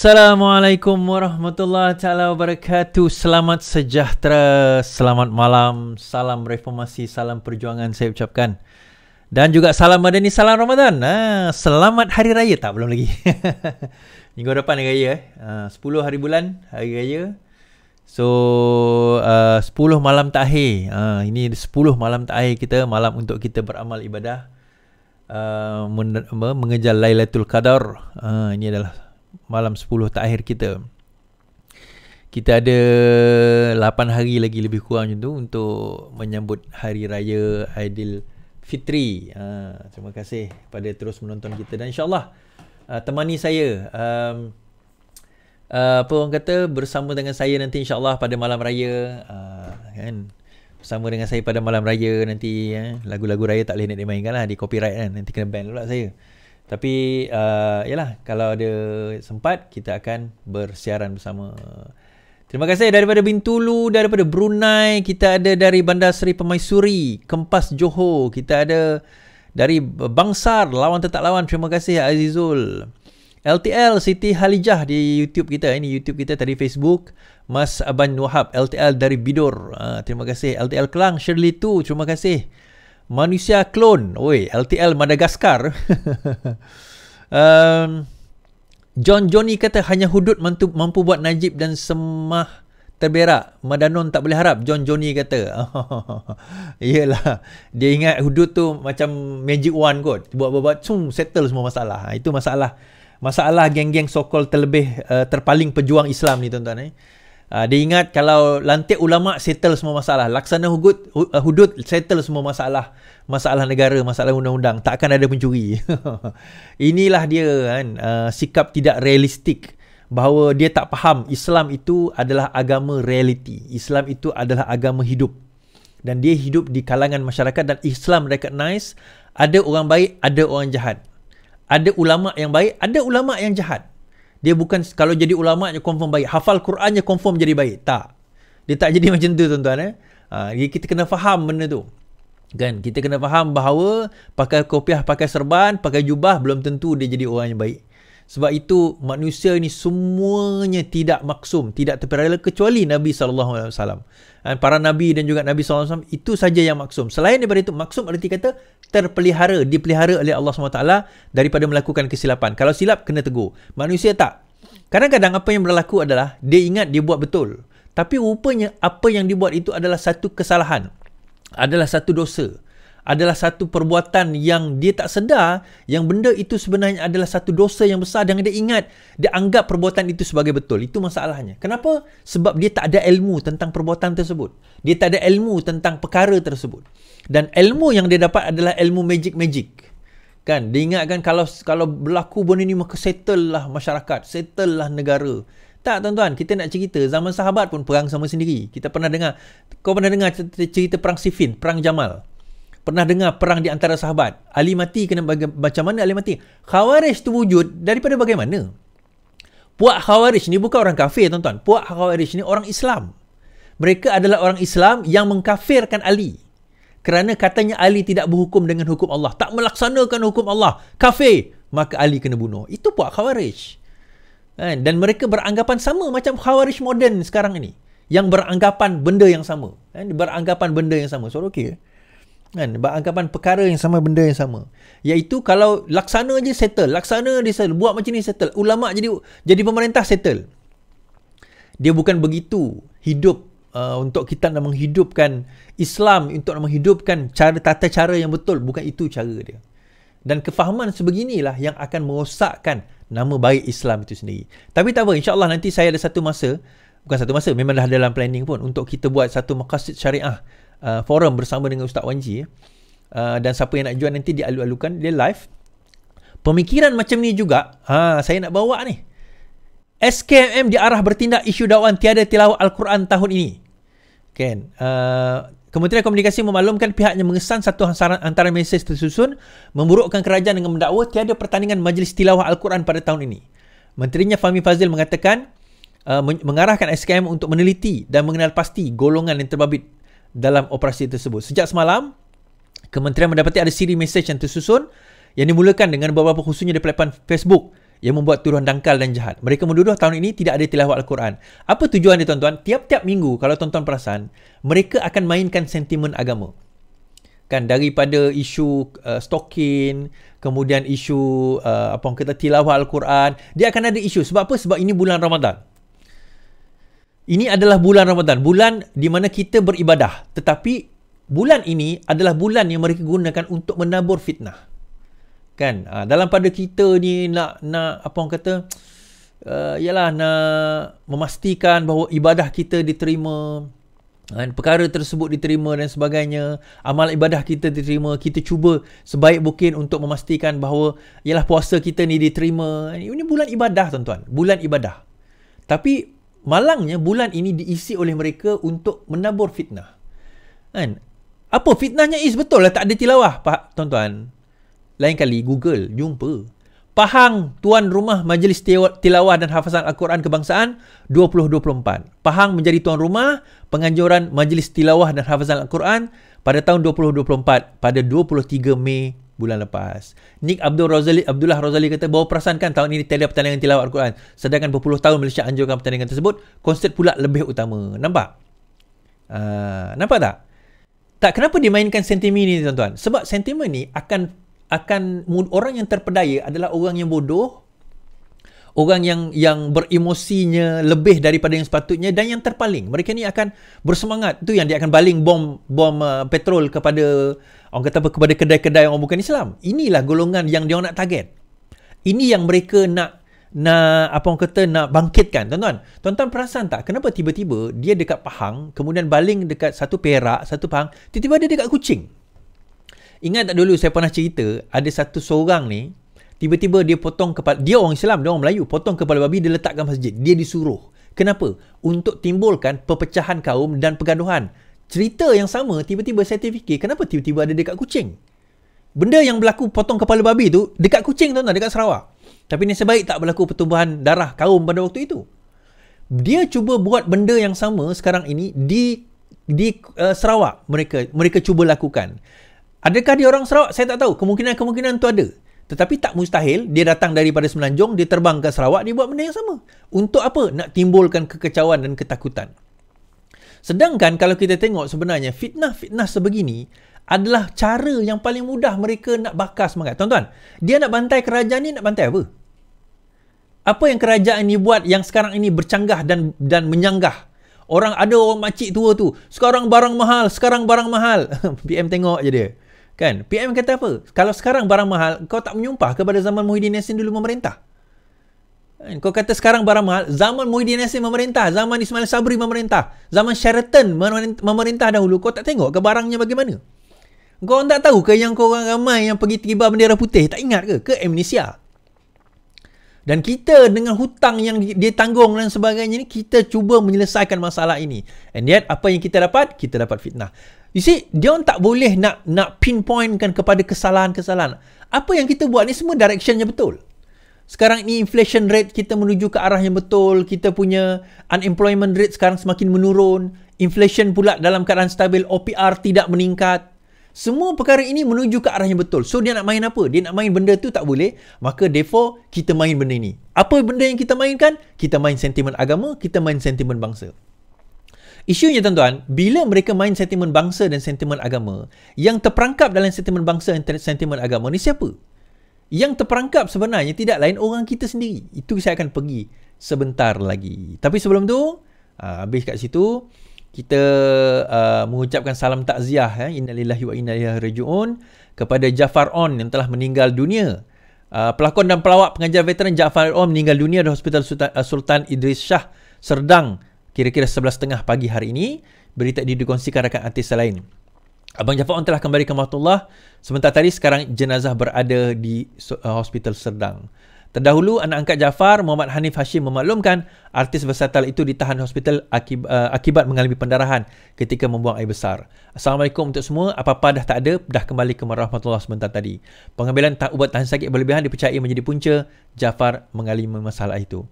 Assalamualaikum warahmatullahi taala wabarakatuh. Selamat sejahtera, selamat malam, salam reformasi, salam perjuangan saya ucapkan. Dan juga salam madani, salam Ramadan. Ha, selamat hari raya tak belum lagi. Minggu depan hari raya eh. Ha, 10 hari bulan hari raya. So uh, 10 malam takhir. Ha, ini 10 malam takhir kita, malam untuk kita beramal ibadah. Uh, mengejar Lailatul Qadar. Ha, ini adalah malam 10 terakhir kita. Kita ada 8 hari lagi lebih kurang macam tu untuk menyambut hari raya Aidil Fitri. Ha, terima kasih pada terus menonton kita dan insyaAllah uh, temani saya um, uh, apa orang kata bersama dengan saya nanti insyaallah pada malam raya uh, kan bersama dengan saya pada malam raya nanti eh, lagu-lagu raya tak boleh nak dimainkan lah di copyright kan nanti kena ban pula saya tapi uh, yalah kalau ada sempat kita akan bersiaran bersama Terima kasih daripada Bintulu, daripada Brunei, kita ada dari Bandar Seri Pemaisuri, Kempas Johor, kita ada dari Bangsar, lawan tetap lawan. Terima kasih Azizul. LTL Siti Halijah di YouTube kita. Ini YouTube kita tadi Facebook. Mas Aban Wahab LTL dari Bidor. Uh, terima kasih. LTL Kelang Shirley tu. Terima kasih. Manusia Klon. Oi, LTL Madagaskar. um, John Johnny kata hanya hudud mampu, mampu buat Najib dan semah terberak. Madanon tak boleh harap. John Johnny kata. Iyalah. Dia ingat hudud tu macam magic one kot. Buat-buat cung settle semua masalah. Ha, itu masalah. Masalah geng-geng sokol terlebih uh, terpaling pejuang Islam ni tuan-tuan. Eh. Uh, dia ingat kalau lantik ulama settle semua masalah. Laksana hudud, uh, hudud settle semua masalah. Masalah negara, masalah undang-undang. Takkan ada pencuri. Inilah dia kan, uh, sikap tidak realistik. Bahawa dia tak faham Islam itu adalah agama reality. Islam itu adalah agama hidup. Dan dia hidup di kalangan masyarakat dan Islam recognize ada orang baik, ada orang jahat. Ada ulama yang baik, ada ulama yang jahat. Dia bukan kalau jadi ulama nya confirm baik. Hafal Qurannya confirm jadi baik. Tak. Dia tak jadi macam tu tuan-tuan eh. Ha, kita kena faham benda tu. Kan? Kita kena faham bahawa pakai kopiah, pakai serban, pakai jubah belum tentu dia jadi orang yang baik. Sebab itu manusia ini semuanya tidak maksum, tidak terpelihara kecuali Nabi SAW. Para Nabi dan juga Nabi SAW itu saja yang maksum. Selain daripada itu, maksum arti kata terpelihara, dipelihara oleh Allah SWT daripada melakukan kesilapan. Kalau silap, kena tegur. Manusia tak. Kadang-kadang apa yang berlaku adalah dia ingat dia buat betul. Tapi rupanya apa yang dibuat itu adalah satu kesalahan. Adalah satu dosa adalah satu perbuatan yang dia tak sedar yang benda itu sebenarnya adalah satu dosa yang besar dan dia ingat dia anggap perbuatan itu sebagai betul. Itu masalahnya. Kenapa? Sebab dia tak ada ilmu tentang perbuatan tersebut. Dia tak ada ilmu tentang perkara tersebut. Dan ilmu yang dia dapat adalah ilmu magic-magic. Kan? Dia ingatkan kalau kalau berlaku benda ni maka settle lah masyarakat settle lah negara. Tak tuan-tuan, kita nak cerita. Zaman sahabat pun perang sama sendiri. Kita pernah dengar, kau pernah dengar cerita perang Siffin, perang Jamal pernah dengar perang di antara sahabat. Ali mati kena baga- macam mana Ali mati? Khawarij tu wujud daripada bagaimana? Puak Khawarij ni bukan orang kafir tuan-tuan. Puak Khawarij ni orang Islam. Mereka adalah orang Islam yang mengkafirkan Ali. Kerana katanya Ali tidak berhukum dengan hukum Allah. Tak melaksanakan hukum Allah. Kafir. Maka Ali kena bunuh. Itu puak Khawarij. Kan? Dan mereka beranggapan sama macam Khawarij moden sekarang ini. Yang beranggapan benda yang sama. Kan? Beranggapan benda yang sama. So, okay kan? Beranggapan perkara yang sama benda yang sama. Iaitu kalau laksana je settle. Laksana dia settle. Buat macam ni settle. Ulama jadi jadi pemerintah settle. Dia bukan begitu hidup uh, untuk kita nak menghidupkan Islam untuk nak menghidupkan cara tata cara yang betul. Bukan itu cara dia. Dan kefahaman sebeginilah yang akan merosakkan nama baik Islam itu sendiri. Tapi tak apa insyaallah nanti saya ada satu masa. Bukan satu masa memang dah dalam planning pun. Untuk kita buat satu maqasid syariah uh, forum bersama dengan Ustaz Wanji uh, dan siapa yang nak join nanti dia alu-alukan dia live. Pemikiran macam ni juga ha, saya nak bawa ni. SKMM diarah bertindak isu dakwaan tiada tilawah Al-Quran tahun ini. Kan? Uh, Kementerian Komunikasi memaklumkan pihaknya mengesan satu hansaran antara mesej tersusun memburukkan kerajaan dengan mendakwa tiada pertandingan majlis tilawah Al-Quran pada tahun ini. Menterinya Fahmi Fazil mengatakan uh, mengarahkan SKM untuk meneliti dan mengenal pasti golongan yang terbabit dalam operasi tersebut. Sejak semalam, kementerian mendapati ada siri mesej yang tersusun yang dimulakan dengan beberapa khususnya di platform Facebook yang membuat tuduhan dangkal dan jahat. Mereka menduduh tahun ini tidak ada tilawah Al-Quran. Apa tujuan dia tuan-tuan? Tiap-tiap minggu kalau tuan-tuan perasan, mereka akan mainkan sentimen agama. Kan daripada isu uh, stalking, kemudian isu uh, apa orang kata tilawah Al-Quran, dia akan ada isu. Sebab apa? Sebab ini bulan Ramadan. Ini adalah bulan Ramadan, bulan di mana kita beribadah. Tetapi bulan ini adalah bulan yang mereka gunakan untuk menabur fitnah. Kan? Ha, dalam pada kita ni nak nak apa orang kata uh, ialah nak memastikan bahawa ibadah kita diterima kan, perkara tersebut diterima dan sebagainya amal ibadah kita diterima kita cuba sebaik mungkin untuk memastikan bahawa ialah puasa kita ni diterima ini bulan ibadah tuan-tuan bulan ibadah tapi malangnya bulan ini diisi oleh mereka untuk menabur fitnah. Kan? Apa fitnahnya? Is betul lah tak ada tilawah pak tuan-tuan. Lain kali google jumpa. Pahang tuan rumah majlis tilawah dan hafazan Al-Quran kebangsaan 2024. Pahang menjadi tuan rumah penganjuran majlis tilawah dan hafazan Al-Quran pada tahun 2024 pada 23 Mei bulan lepas. Nick Abdul Razali, Abdullah Razali kata bahawa perasan kan tahun ini tiada pertandingan tilawah Al-Quran. Sedangkan berpuluh tahun Malaysia anjurkan pertandingan tersebut, konsert pula lebih utama. Nampak? Uh, nampak tak? Tak, kenapa dimainkan sentimen ni tuan-tuan? Sebab sentimen ni akan akan orang yang terpedaya adalah orang yang bodoh orang yang yang beremosinya lebih daripada yang sepatutnya dan yang terpaling. Mereka ni akan bersemangat. Tu yang dia akan baling bom bom uh, petrol kepada orang kata apa kepada kedai-kedai orang bukan Islam. Inilah golongan yang dia nak target. Ini yang mereka nak nak apa orang kata nak bangkitkan. Tuan-tuan tuan-tuan perasan tak kenapa tiba-tiba dia dekat Pahang kemudian baling dekat satu Perak satu Pahang tiba-tiba dia dekat Kuching? Ingat tak dulu saya pernah cerita ada satu seorang ni tiba-tiba dia potong kepala dia orang Islam dia orang Melayu potong kepala babi dia letakkan masjid. Dia disuruh. Kenapa? Untuk timbulkan perpecahan kaum dan pergaduhan. Cerita yang sama tiba-tiba saya terfikir kenapa tiba-tiba ada dekat kucing benda yang berlaku potong kepala babi tu dekat kucing tuan-tuan dekat Sarawak. Tapi ni sebaik tak berlaku pertumbuhan darah kaum pada waktu itu. Dia cuba buat benda yang sama sekarang ini di di uh, Sarawak mereka mereka cuba lakukan. Adakah dia orang Sarawak? Saya tak tahu. Kemungkinan-kemungkinan tu ada. Tetapi tak mustahil dia datang daripada Semenanjung, dia terbang ke Sarawak, dia buat benda yang sama. Untuk apa? Nak timbulkan kekecauan dan ketakutan. Sedangkan kalau kita tengok sebenarnya fitnah-fitnah sebegini adalah cara yang paling mudah mereka nak bakar semangat. Tuan-tuan, dia nak bantai kerajaan ni nak bantai apa? Apa yang kerajaan ni buat yang sekarang ini bercanggah dan dan menyanggah? Orang ada orang makcik tua tu, sekarang barang mahal, sekarang barang mahal. PM tengok je dia. Kan? PM kata apa? Kalau sekarang barang mahal, kau tak menyumpah kepada zaman Muhyiddin Yassin dulu memerintah. Kan? Kau kata sekarang barang mahal, zaman Muhyiddin Yassin memerintah, zaman Ismail Sabri memerintah, zaman Sheraton memerintah dahulu, kau tak tengok ke barangnya bagaimana? Kau tak tahu ke yang kau orang ramai yang pergi tiba bendera putih? Tak ingat ke? Ke amnesia? Dan kita dengan hutang yang dia tanggung dan sebagainya ni, kita cuba menyelesaikan masalah ini. And yet, apa yang kita dapat? Kita dapat fitnah. You see, dia tak boleh nak nak pinpointkan kepada kesalahan-kesalahan. Apa yang kita buat ni semua directionnya betul. Sekarang ni inflation rate kita menuju ke arah yang betul. Kita punya unemployment rate sekarang semakin menurun. Inflation pula dalam keadaan stabil. OPR tidak meningkat. Semua perkara ini menuju ke arah yang betul. So dia nak main apa? Dia nak main benda tu tak boleh. Maka therefore kita main benda ini. Apa benda yang kita mainkan? Kita main sentimen agama, kita main sentimen bangsa. Isunya tuan-tuan, bila mereka main sentimen bangsa dan sentimen agama, yang terperangkap dalam sentimen bangsa dan sentimen agama ni siapa? Yang terperangkap sebenarnya tidak lain orang kita sendiri. Itu saya akan pergi sebentar lagi. Tapi sebelum tu, uh, habis kat situ, kita uh, mengucapkan salam takziah eh, innalillahi wa inna ilaihi rajiun kepada Jafar On yang telah meninggal dunia. Uh, pelakon dan pelawak pengajar veteran Jafar On meninggal dunia di Hospital Sultan, uh, Sultan Idris Shah Serdang kira-kira 11.30 pagi hari ini berita ini dikongsikan rakan artis lain. Abang Jafar On telah kembali ke Mahtullah sementara tadi sekarang jenazah berada di uh, Hospital Serdang. Terdahulu anak angkat Jafar Muhammad Hanif Hashim memaklumkan artis versatil itu ditahan di hospital akib, uh, akibat mengalami pendarahan ketika membuang air besar. Assalamualaikum untuk semua. Apa-apa dah tak ada, dah kembali ke rahmatullah sebentar tadi. Pengambilan tak ubat tahan sakit berlebihan dipercayai menjadi punca Jafar mengalami masalah itu.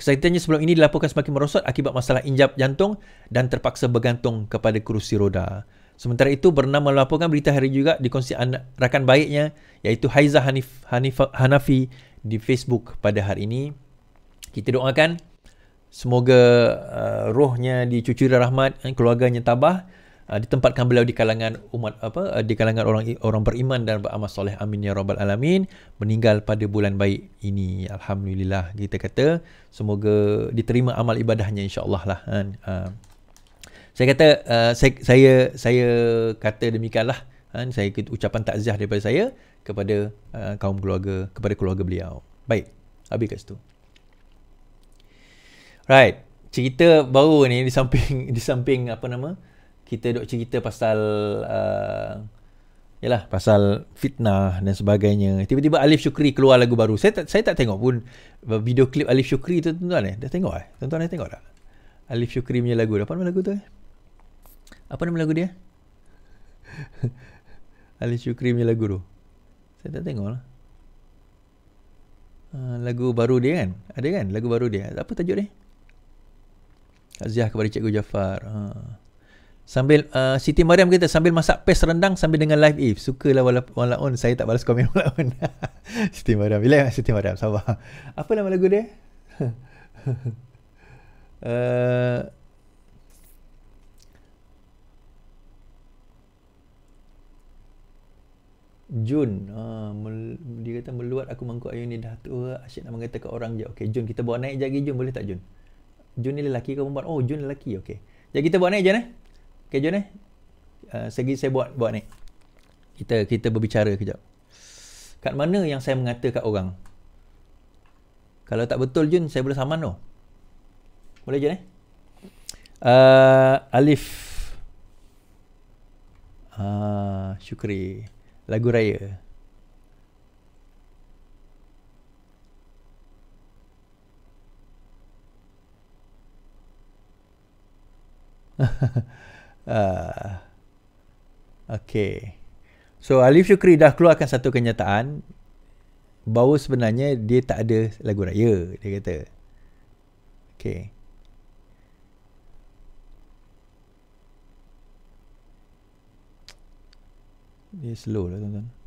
Kesakitannya sebelum ini dilaporkan semakin merosot akibat masalah injap jantung dan terpaksa bergantung kepada kerusi roda. Sementara itu, bernama melaporkan berita hari juga dikongsi anak, rakan baiknya iaitu Haiza Hanif, Hanif, Hanafi di Facebook pada hari ini. Kita doakan semoga uh, rohnya dicucuri rahmat, keluarganya tabah uh, ditempatkan beliau di kalangan umat apa uh, di kalangan orang orang beriman dan beramal soleh. Amin ya rabbal alamin. Meninggal pada bulan baik ini. Alhamdulillah kita kata. Semoga diterima amal ibadahnya insyaallah lah kan. Uh, saya kata uh, saya saya saya kata demikianlah kan. Saya ucapan takziah daripada saya kepada uh, kaum keluarga kepada keluarga beliau. Baik habis kat situ. Right cerita baru ni di samping di samping apa nama kita duk cerita pasal uh, yalah pasal fitnah dan sebagainya. Tiba-tiba Alif Syukri keluar lagu baru. Saya tak saya tak tengok pun video klip Alif Syukri tu tuan-tuan eh. Dah tengok eh? Tuan-tuan dah tengok tak? Alif Syukri punya lagu. Apa nama lagu tu eh? Apa nama lagu dia? Alif Syukri punya lagu tu. Saya tak tengok lah. Uh, lagu baru dia kan? Ada kan lagu baru dia? Apa tajuk dia? Aziah kepada Cikgu Jafar. Uh. Sambil uh, Siti Mariam kata sambil masak pes rendang sambil dengan live. If. Sukalah walaupun saya tak balas komen walaupun. Siti Mariam. Bila Siti Mariam? Sabar. Apa nama lagu dia? uh, Jun. Uh, mel, Dia kata meluat aku mangkuk ayun ni. Dah tua Asyik nak mengatakan orang je. Okay Jun kita bawa naik je lagi Jun. Boleh tak Jun? Jun ni lelaki ke perempuan? Oh Jun lelaki. Okay. Jadi kita bawa naik je eh Okay, jom eh. Uh, segi saya buat buat ni. Kita kita berbicara kejap. Kat mana yang saya mengata kat orang? Kalau tak betul Jun, saya boleh saman tu. Boleh je eh? Uh, Alif. Ah, syukri. Lagu raya. Uh, okay. So Alif Syukri dah keluarkan satu kenyataan bahawa sebenarnya dia tak ada lagu raya. Dia kata. Okay. Dia slow lah tuan-tuan.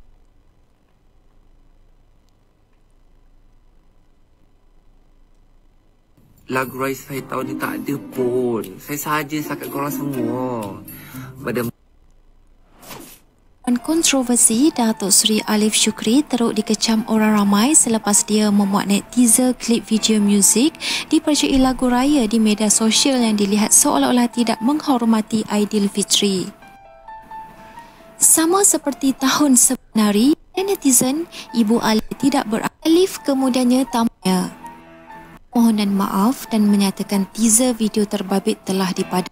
Lagu Rais saya tahu dia tak ada pun. Saya saja sakat korang semua. Pada dan kontroversi Datuk Seri Alif Syukri teruk dikecam orang ramai selepas dia memuat net teaser klip video muzik dipercayai lagu raya di media sosial yang dilihat seolah-olah tidak menghormati Aidilfitri. Sama seperti tahun sebenari, netizen Ibu Alif tidak beralif kemudiannya tamatnya permohonan maaf dan menyatakan teaser video terbabit telah dipadamkan.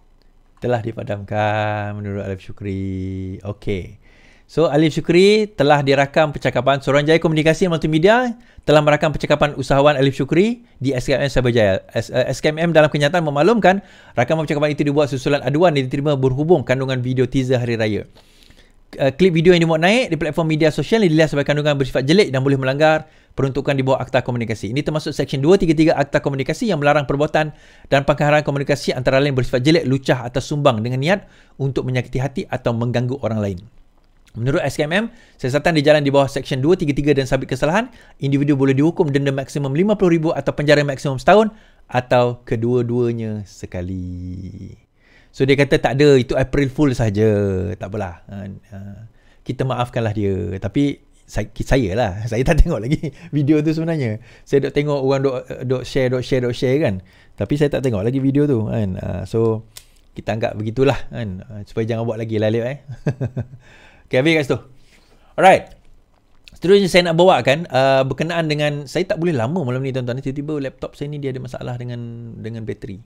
Telah dipadamkan menurut Alif Syukri. Okey. So Alif Syukri telah dirakam percakapan Suruhanjaya Komunikasi Multimedia telah merakam percakapan usahawan Alif Syukri di SKMM Sabajaya. SKMM dalam kenyataan memaklumkan rakaman percakapan itu dibuat susulan aduan yang diterima berhubung kandungan video teaser Hari Raya. Uh, klip video yang dimuat naik di platform media sosial dilihat sebagai kandungan bersifat jelek dan boleh melanggar peruntukan di bawah Akta Komunikasi. Ini termasuk Seksyen 233 Akta Komunikasi yang melarang perbuatan dan pengharangan komunikasi antara lain bersifat jelek, lucah atau sumbang dengan niat untuk menyakiti hati atau mengganggu orang lain. Menurut SKMM, siasatan di jalan di bawah Seksyen 233 dan sabit kesalahan, individu boleh dihukum denda maksimum RM50,000 atau penjara maksimum setahun atau kedua-duanya sekali. So dia kata tak ada itu April Fool saja. Tak apalah. Uh, kita maafkanlah dia. Tapi saya, saya lah. Saya tak tengok lagi video tu sebenarnya. Saya dok tengok orang dok dok share dok share dok share kan. Tapi saya tak tengok lagi video tu kan. Uh, so kita anggap begitulah kan. Uh, supaya jangan buat lagi lah eh. okay, habis kat situ. Alright. Seterusnya saya nak bawa kan uh, berkenaan dengan saya tak boleh lama malam ni tuan-tuan. Tiba-tiba laptop saya ni dia ada masalah dengan dengan bateri.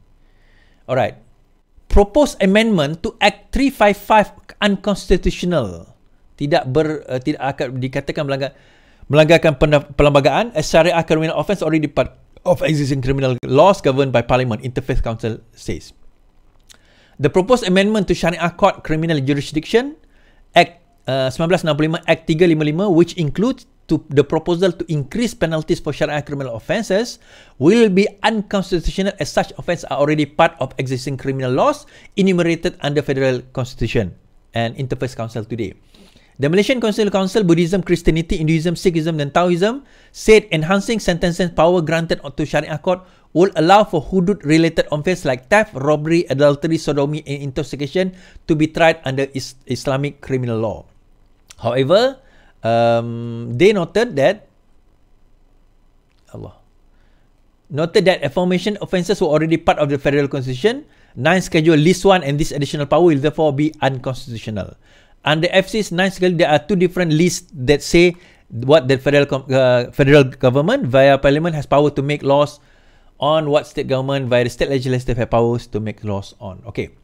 Alright proposed amendment to Act 355 unconstitutional. Tidak ber uh, tidak akan dikatakan melanggar melanggarkan perlembagaan a syariah criminal offence already part of existing criminal laws governed by parliament interfaith council says. The proposed amendment to Sharia Court Criminal Jurisdiction Act uh, 1965 Act 355 which includes to the proposal to increase penalties for Sharia criminal offences will be unconstitutional as such offences are already part of existing criminal laws enumerated under federal constitution and interfaith council today. The Malaysian Council Council Buddhism, Christianity, Hinduism, Sikhism dan Taoism said enhancing sentencing power granted to Sharia court will allow for hudud related offences like theft, robbery, adultery, sodomy and intoxication to be tried under Islamic criminal law. However, um, they noted that Allah noted that affirmation offences were already part of the federal constitution. Nine schedule list one and this additional power will therefore be unconstitutional. Under FC's nine schedule, there are two different lists that say what the federal uh, federal government via parliament has power to make laws on what state government via the state legislative have powers to make laws on. Okay.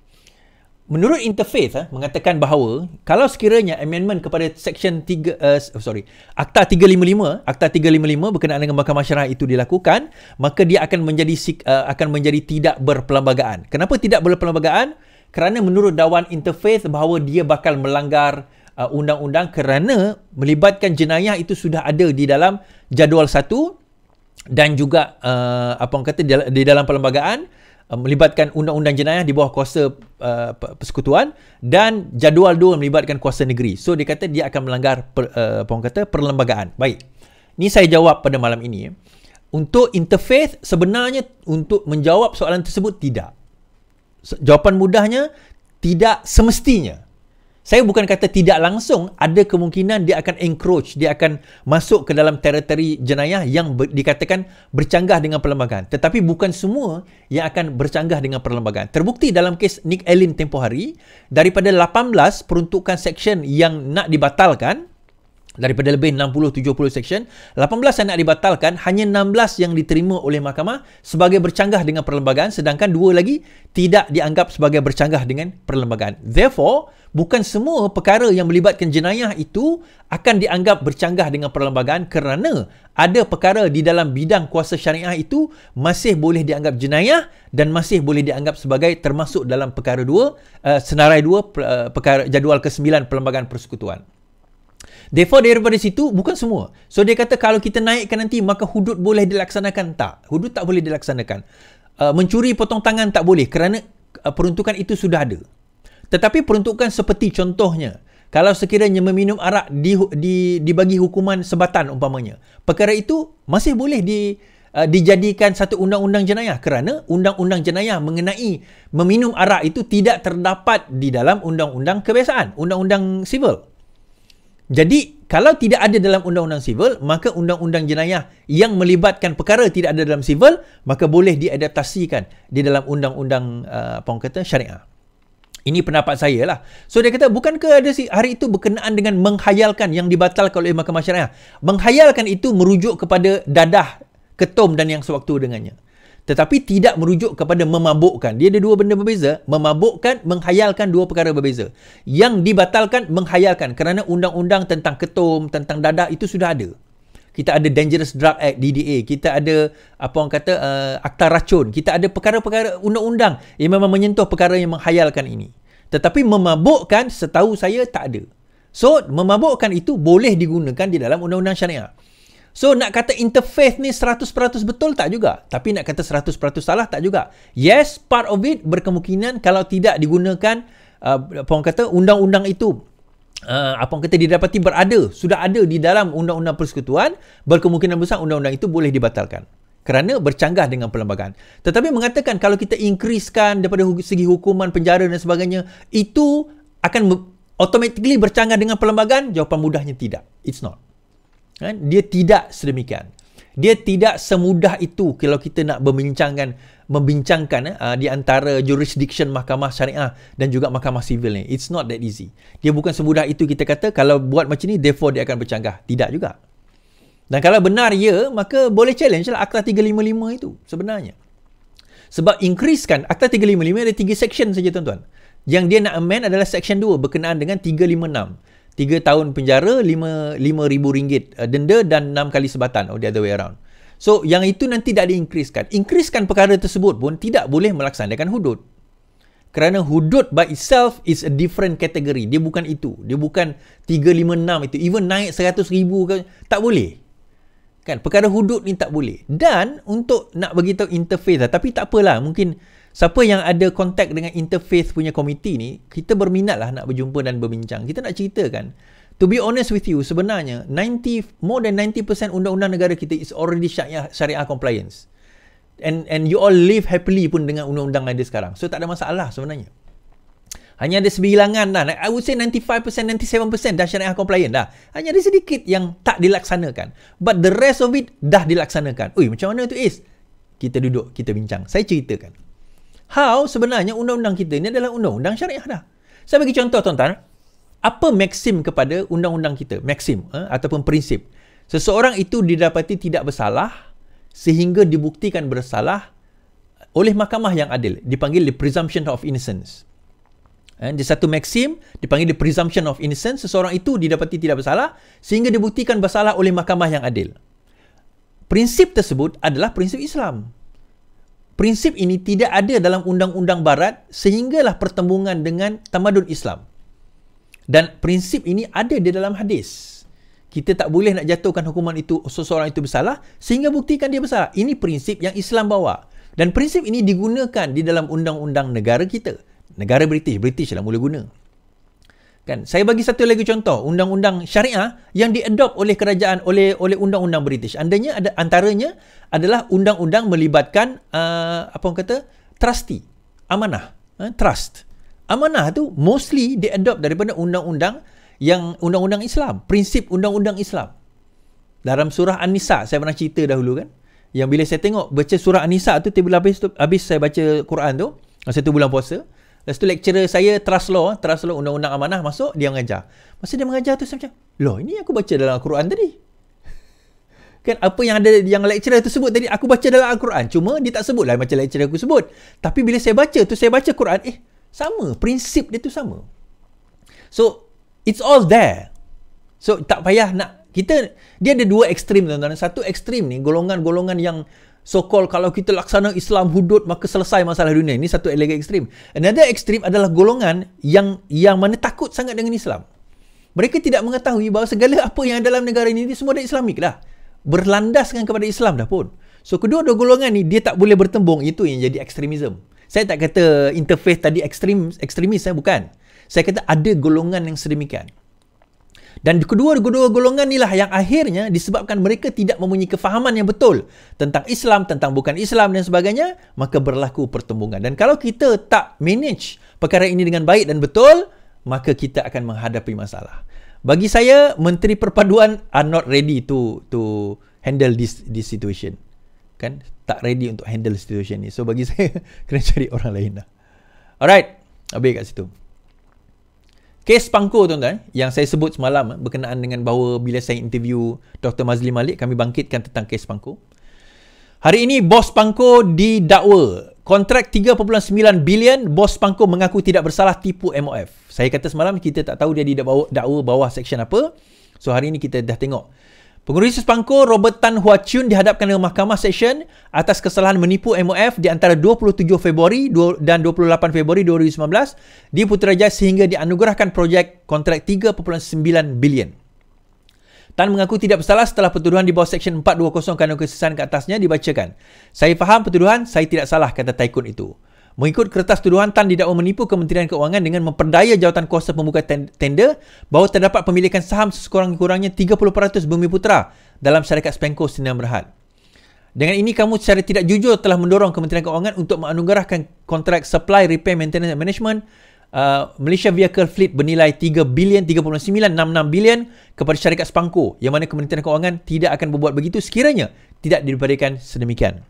menurut interfaith eh, mengatakan bahawa kalau sekiranya amendment kepada section 3 uh, sorry akta 355 akta 355 berkenaan dengan mahkamah syariah itu dilakukan maka dia akan menjadi uh, akan menjadi tidak berperlembagaan kenapa tidak berperlembagaan kerana menurut dawan interfaith bahawa dia bakal melanggar uh, undang-undang kerana melibatkan jenayah itu sudah ada di dalam jadual satu dan juga uh, apa orang kata di, dalam perlembagaan Uh, melibatkan undang-undang jenayah di bawah kuasa uh, persekutuan dan jadual dua melibatkan kuasa negeri. So dia kata dia akan melanggar per, uh, apa orang kata perlembagaan. Baik. Ni saya jawab pada malam ini. Untuk interfaith sebenarnya untuk menjawab soalan tersebut tidak. Jawapan mudahnya tidak semestinya. Saya bukan kata tidak langsung, ada kemungkinan dia akan encroach, dia akan masuk ke dalam teritori jenayah yang ber, dikatakan bercanggah dengan perlembagaan. Tetapi bukan semua yang akan bercanggah dengan perlembagaan. Terbukti dalam kes Nick Allen tempoh hari, daripada 18 peruntukan section yang nak dibatalkan, daripada lebih 60-70 section 18 yang nak dibatalkan hanya 16 yang diterima oleh mahkamah sebagai bercanggah dengan perlembagaan sedangkan dua lagi tidak dianggap sebagai bercanggah dengan perlembagaan. Therefore bukan semua perkara yang melibatkan jenayah itu akan dianggap bercanggah dengan perlembagaan kerana ada perkara di dalam bidang kuasa syariah itu masih boleh dianggap jenayah dan masih boleh dianggap sebagai termasuk dalam perkara dua uh, senarai dua uh, perkara jadual ke-9 perlembagaan persekutuan Therefore daripada situ bukan semua. So dia kata kalau kita naikkan nanti maka hudud boleh dilaksanakan tak? Hudud tak boleh dilaksanakan. Uh, mencuri potong tangan tak boleh kerana uh, peruntukan itu sudah ada. Tetapi peruntukan seperti contohnya kalau sekiranya meminum arak di, di dibagi hukuman sebatan umpamanya. Perkara itu masih boleh di uh, dijadikan satu undang-undang jenayah kerana undang-undang jenayah mengenai meminum arak itu tidak terdapat di dalam undang-undang kebiasaan, undang-undang sivil. Jadi, kalau tidak ada dalam undang-undang sivil, maka undang-undang jenayah yang melibatkan perkara tidak ada dalam sivil, maka boleh diadaptasikan di dalam undang-undang uh, apa kata syariah. Ini pendapat saya lah. So dia kata bukankah ada si hari itu berkenaan dengan menghayalkan yang dibatalkan oleh mahkamah syariah. Menghayalkan itu merujuk kepada dadah, ketum dan yang sewaktu dengannya tetapi tidak merujuk kepada memabukkan. Dia ada dua benda berbeza. Memabukkan, menghayalkan dua perkara berbeza. Yang dibatalkan, menghayalkan. Kerana undang-undang tentang ketum, tentang dadah itu sudah ada. Kita ada Dangerous Drug Act, DDA. Kita ada, apa orang kata, uh, akta racun. Kita ada perkara-perkara undang-undang yang memang menyentuh perkara yang menghayalkan ini. Tetapi memabukkan, setahu saya, tak ada. So, memabukkan itu boleh digunakan di dalam undang-undang syariah. So nak kata interfaith ni 100% betul tak juga. Tapi nak kata 100% salah tak juga. Yes, part of it berkemungkinan kalau tidak digunakan uh, apa orang kata undang-undang itu uh, apa orang kata didapati berada, sudah ada di dalam undang-undang persekutuan, berkemungkinan besar undang-undang itu boleh dibatalkan. Kerana bercanggah dengan perlembagaan. Tetapi mengatakan kalau kita increasekan daripada segi hukuman penjara dan sebagainya, itu akan automatically bercanggah dengan perlembagaan? Jawapan mudahnya tidak. It's not. Kan? Dia tidak sedemikian. Dia tidak semudah itu kalau kita nak membincangkan membincangkan uh, di antara jurisdiction mahkamah syariah dan juga mahkamah sivil ni. It's not that easy. Dia bukan semudah itu kita kata kalau buat macam ni therefore dia akan bercanggah. Tidak juga. Dan kalau benar ya, maka boleh challenge lah Akta 355 itu sebenarnya. Sebab increasekan Akta 355 ada tiga section saja tuan-tuan. Yang dia nak amend adalah section 2 berkenaan dengan 356. 3 tahun penjara, 5 ribu ringgit uh, denda dan 6 kali sebatan or the other way around. So yang itu nanti tidak diincreasekan. Increasekan perkara tersebut pun tidak boleh melaksanakan hudud. Kerana hudud by itself is a different category. Dia bukan itu. Dia bukan 356 itu. Even naik 100 ribu ke, tak boleh. Kan? Perkara hudud ni tak boleh. Dan untuk nak beritahu interface lah. Tapi tak apalah. Mungkin Siapa yang ada kontak dengan interfaith punya komiti ni, kita berminat lah nak berjumpa dan berbincang. Kita nak ceritakan. To be honest with you, sebenarnya 90 more than 90% undang-undang negara kita is already syariah, syariah compliance. And and you all live happily pun dengan undang-undang ada sekarang. So tak ada masalah sebenarnya. Hanya ada sebilangan dah. I would say 95%, 97% dah syariah compliant dah. Hanya ada sedikit yang tak dilaksanakan. But the rest of it dah dilaksanakan. Ui, macam mana tu Is? Kita duduk, kita bincang. Saya ceritakan. How sebenarnya undang-undang kita ini adalah undang-undang syariah dah. Saya bagi contoh tuan-tuan. Apa maksim kepada undang-undang kita? Maksim eh, ataupun prinsip. Seseorang itu didapati tidak bersalah sehingga dibuktikan bersalah oleh mahkamah yang adil. Dipanggil the presumption of innocence. Eh, dia satu maksim dipanggil the presumption of innocence seseorang itu didapati tidak bersalah sehingga dibuktikan bersalah oleh mahkamah yang adil. Prinsip tersebut adalah prinsip Islam. Prinsip ini tidak ada dalam undang-undang barat sehinggalah pertembungan dengan tamadun Islam. Dan prinsip ini ada di dalam hadis. Kita tak boleh nak jatuhkan hukuman itu seseorang itu bersalah sehingga buktikan dia bersalah. Ini prinsip yang Islam bawa. Dan prinsip ini digunakan di dalam undang-undang negara kita negara British British lah mula guna kan? Saya bagi satu lagi contoh undang-undang syariah yang diadopt oleh kerajaan oleh oleh undang-undang British. Andanya ada antaranya adalah undang-undang melibatkan uh, apa orang kata trustee amanah uh, trust. Amanah tu mostly diadopt daripada undang-undang yang undang-undang Islam prinsip undang-undang Islam. Dalam surah An-Nisa saya pernah cerita dahulu kan? Yang bila saya tengok baca surah An-Nisa tu tiba-tiba habis habis saya baca Quran tu masa tu bulan puasa Lepas tu lecturer saya trust law, trust law undang-undang amanah masuk, dia mengajar. Masa dia mengajar tu saya macam, loh ini aku baca dalam Al-Quran tadi. Kan apa yang ada yang lecturer tu sebut tadi, aku baca dalam Al-Quran. Cuma dia tak sebut lah macam lecturer aku sebut. Tapi bila saya baca tu, saya baca Quran, eh sama, prinsip dia tu sama. So, it's all there. So, tak payah nak, kita, dia ada dua ekstrim tuan-tuan. Satu ekstrim ni, golongan-golongan yang So called kalau kita laksana Islam hudud maka selesai masalah dunia. Ini satu lagi ekstrim. Another ekstrim adalah golongan yang yang mana takut sangat dengan Islam. Mereka tidak mengetahui bahawa segala apa yang dalam negara ini, ini semua dah Islamik dah. Berlandaskan kepada Islam dah pun. So kedua-dua golongan ni dia tak boleh bertembung. Itu yang jadi ekstremism. Saya tak kata interfaith tadi ekstrim, ekstremis. Eh? Bukan. Saya kata ada golongan yang sedemikian. Dan kedua-dua golongan inilah yang akhirnya disebabkan mereka tidak mempunyai kefahaman yang betul tentang Islam, tentang bukan Islam dan sebagainya, maka berlaku pertembungan. Dan kalau kita tak manage perkara ini dengan baik dan betul, maka kita akan menghadapi masalah. Bagi saya, Menteri Perpaduan are not ready to to handle this this situation. Kan? Tak ready untuk handle situation ni. So bagi saya, kena cari orang lain lah. Alright. Habis kat situ. Kes Pangko tuan-tuan yang saya sebut semalam berkenaan dengan bahawa bila saya interview Dr. Mazli Malik kami bangkitkan tentang kes Pangko. Hari ini bos Pangko didakwa kontrak 3.9 bilion bos Pangko mengaku tidak bersalah tipu MOF. Saya kata semalam kita tak tahu dia didakwa bawah section apa. So hari ini kita dah tengok Pengurus Pangko Robert Tan Hua Chun dihadapkan ke Mahkamah Session atas kesalahan menipu MOF di antara 27 Februari dan 28 Februari 2019 di Putrajaya sehingga dianugerahkan projek kontrak 3.9 bilion. Tan mengaku tidak bersalah setelah pertuduhan di bawah Seksyen 420 kanun kesesahan ke atasnya dibacakan. Saya faham pertuduhan, saya tidak salah kata Taikun itu. Mengikut kertas tuduhan Tan didakwa menipu Kementerian Keuangan dengan memperdaya jawatan kuasa pembuka tender bahawa terdapat pemilikan saham sekurang-kurangnya 30% Bumi Putra dalam syarikat Spenco Sdn Berhad. Dengan ini kamu secara tidak jujur telah mendorong Kementerian Keuangan untuk menganugerahkan kontrak supply repair maintenance and management uh, Malaysia Vehicle Fleet bernilai 3 bilion 3.966 bilion kepada syarikat Spanco yang mana Kementerian Keuangan tidak akan berbuat begitu sekiranya tidak diberikan sedemikian.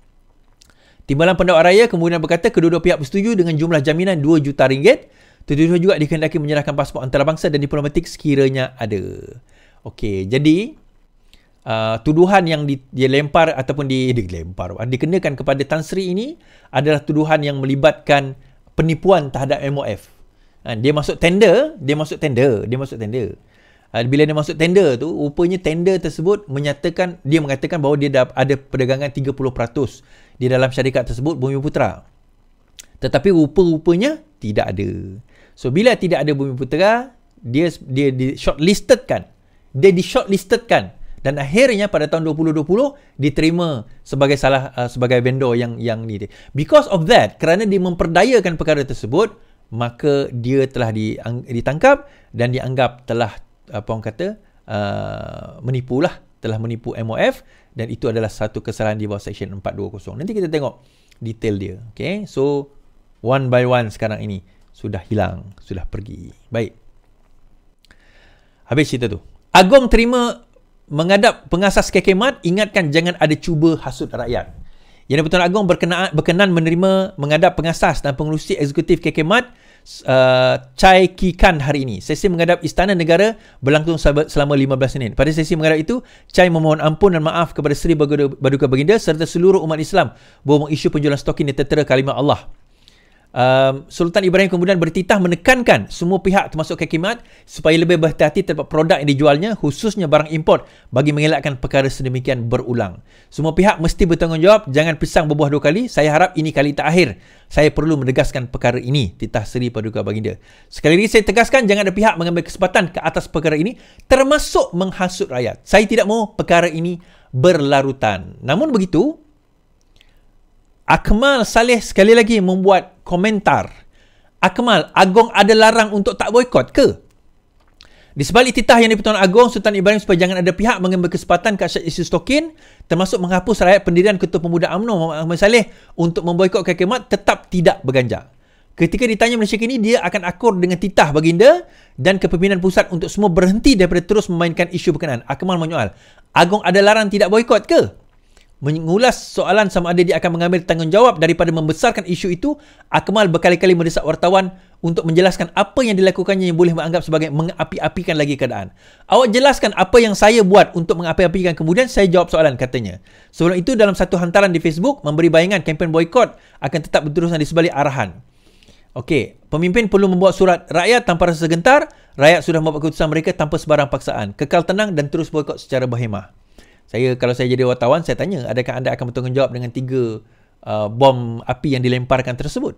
Timbalan pendakwa raya kemudian berkata kedua-dua pihak bersetuju dengan jumlah jaminan 2 juta ringgit. Tertuduh juga dikehendaki menyerahkan pasport antarabangsa dan diplomatik sekiranya ada. Okey, jadi uh, tuduhan yang di, dia lempar ataupun di, dilempar, dikenakan kepada Tan Sri ini adalah tuduhan yang melibatkan penipuan terhadap MOF. Uh, dia masuk tender, dia masuk tender, dia masuk tender. Uh, bila dia masuk tender tu, rupanya tender tersebut menyatakan, dia mengatakan bahawa dia ada perdagangan 30% di dalam syarikat tersebut Bumi Putra. Tetapi rupa-rupanya tidak ada. So bila tidak ada Bumi Putra, dia dia di shortlistedkan. Dia di shortlistedkan dan akhirnya pada tahun 2020 diterima sebagai salah uh, sebagai vendor yang yang ni. Because of that, kerana dia memperdayakan perkara tersebut, maka dia telah ditangkap dan dianggap telah apa orang kata uh, menipulah telah menipu MOF dan itu adalah satu kesalahan di bawah section 420. Nanti kita tengok detail dia. Okay, so one by one sekarang ini sudah hilang, sudah pergi. Baik. Habis cerita tu. Agong terima menghadap pengasas kekemat, ingatkan jangan ada cuba hasut rakyat. Yang Pertuan Agong berkenan, berkenan menerima menghadap pengasas dan pengurusi eksekutif kekemat uh, Chai Ki Kan hari ini. Sesi menghadap Istana Negara berlangsung selama 15 Senin. Pada sesi menghadap itu, Chai memohon ampun dan maaf kepada Seri Baduka Baginda serta seluruh umat Islam bahawa mengisu penjualan stokin di tertera kalimah Allah. Um, Sultan Ibrahim kemudian bertitah menekankan semua pihak termasuk kekimat supaya lebih berhati-hati terhadap produk yang dijualnya khususnya barang import bagi mengelakkan perkara sedemikian berulang. Semua pihak mesti bertanggungjawab jangan pisang berbuah dua kali. Saya harap ini kali terakhir. Saya perlu menegaskan perkara ini titah Seri Paduka Baginda. Sekali lagi saya tegaskan jangan ada pihak mengambil kesempatan ke atas perkara ini termasuk menghasut rakyat. Saya tidak mahu perkara ini berlarutan. Namun begitu, Akmal Saleh sekali lagi membuat komentar. Akmal, Agong ada larang untuk tak boykot ke? Di sebalik titah yang dipertuan Agong, Sultan Ibrahim supaya jangan ada pihak mengambil kesempatan ke asyik isu stokin, termasuk menghapus rakyat pendirian Ketua Pemuda UMNO Muhammad Ahmad Saleh untuk memboikot kekemat tetap tidak berganjak. Ketika ditanya Malaysia kini, dia akan akur dengan titah baginda dan kepimpinan pusat untuk semua berhenti daripada terus memainkan isu berkenaan. Akmal menyoal, Agong ada larang tidak boikot ke? Mengulas soalan sama ada dia akan mengambil tanggungjawab daripada membesarkan isu itu, Akmal berkali-kali mendesak wartawan untuk menjelaskan apa yang dilakukannya yang boleh menganggap sebagai mengapi-apikan lagi keadaan. Awak jelaskan apa yang saya buat untuk mengapi-apikan kemudian saya jawab soalan katanya. Sebelum itu dalam satu hantaran di Facebook memberi bayangan kempen boykot akan tetap berterusan di sebalik arahan. Okey, pemimpin perlu membuat surat rakyat tanpa rasa gentar, rakyat sudah membuat keputusan mereka tanpa sebarang paksaan. Kekal tenang dan terus boykot secara berhemah. Saya kalau saya jadi wartawan saya tanya adakah anda akan bertanggungjawab dengan tiga uh, bom api yang dilemparkan tersebut?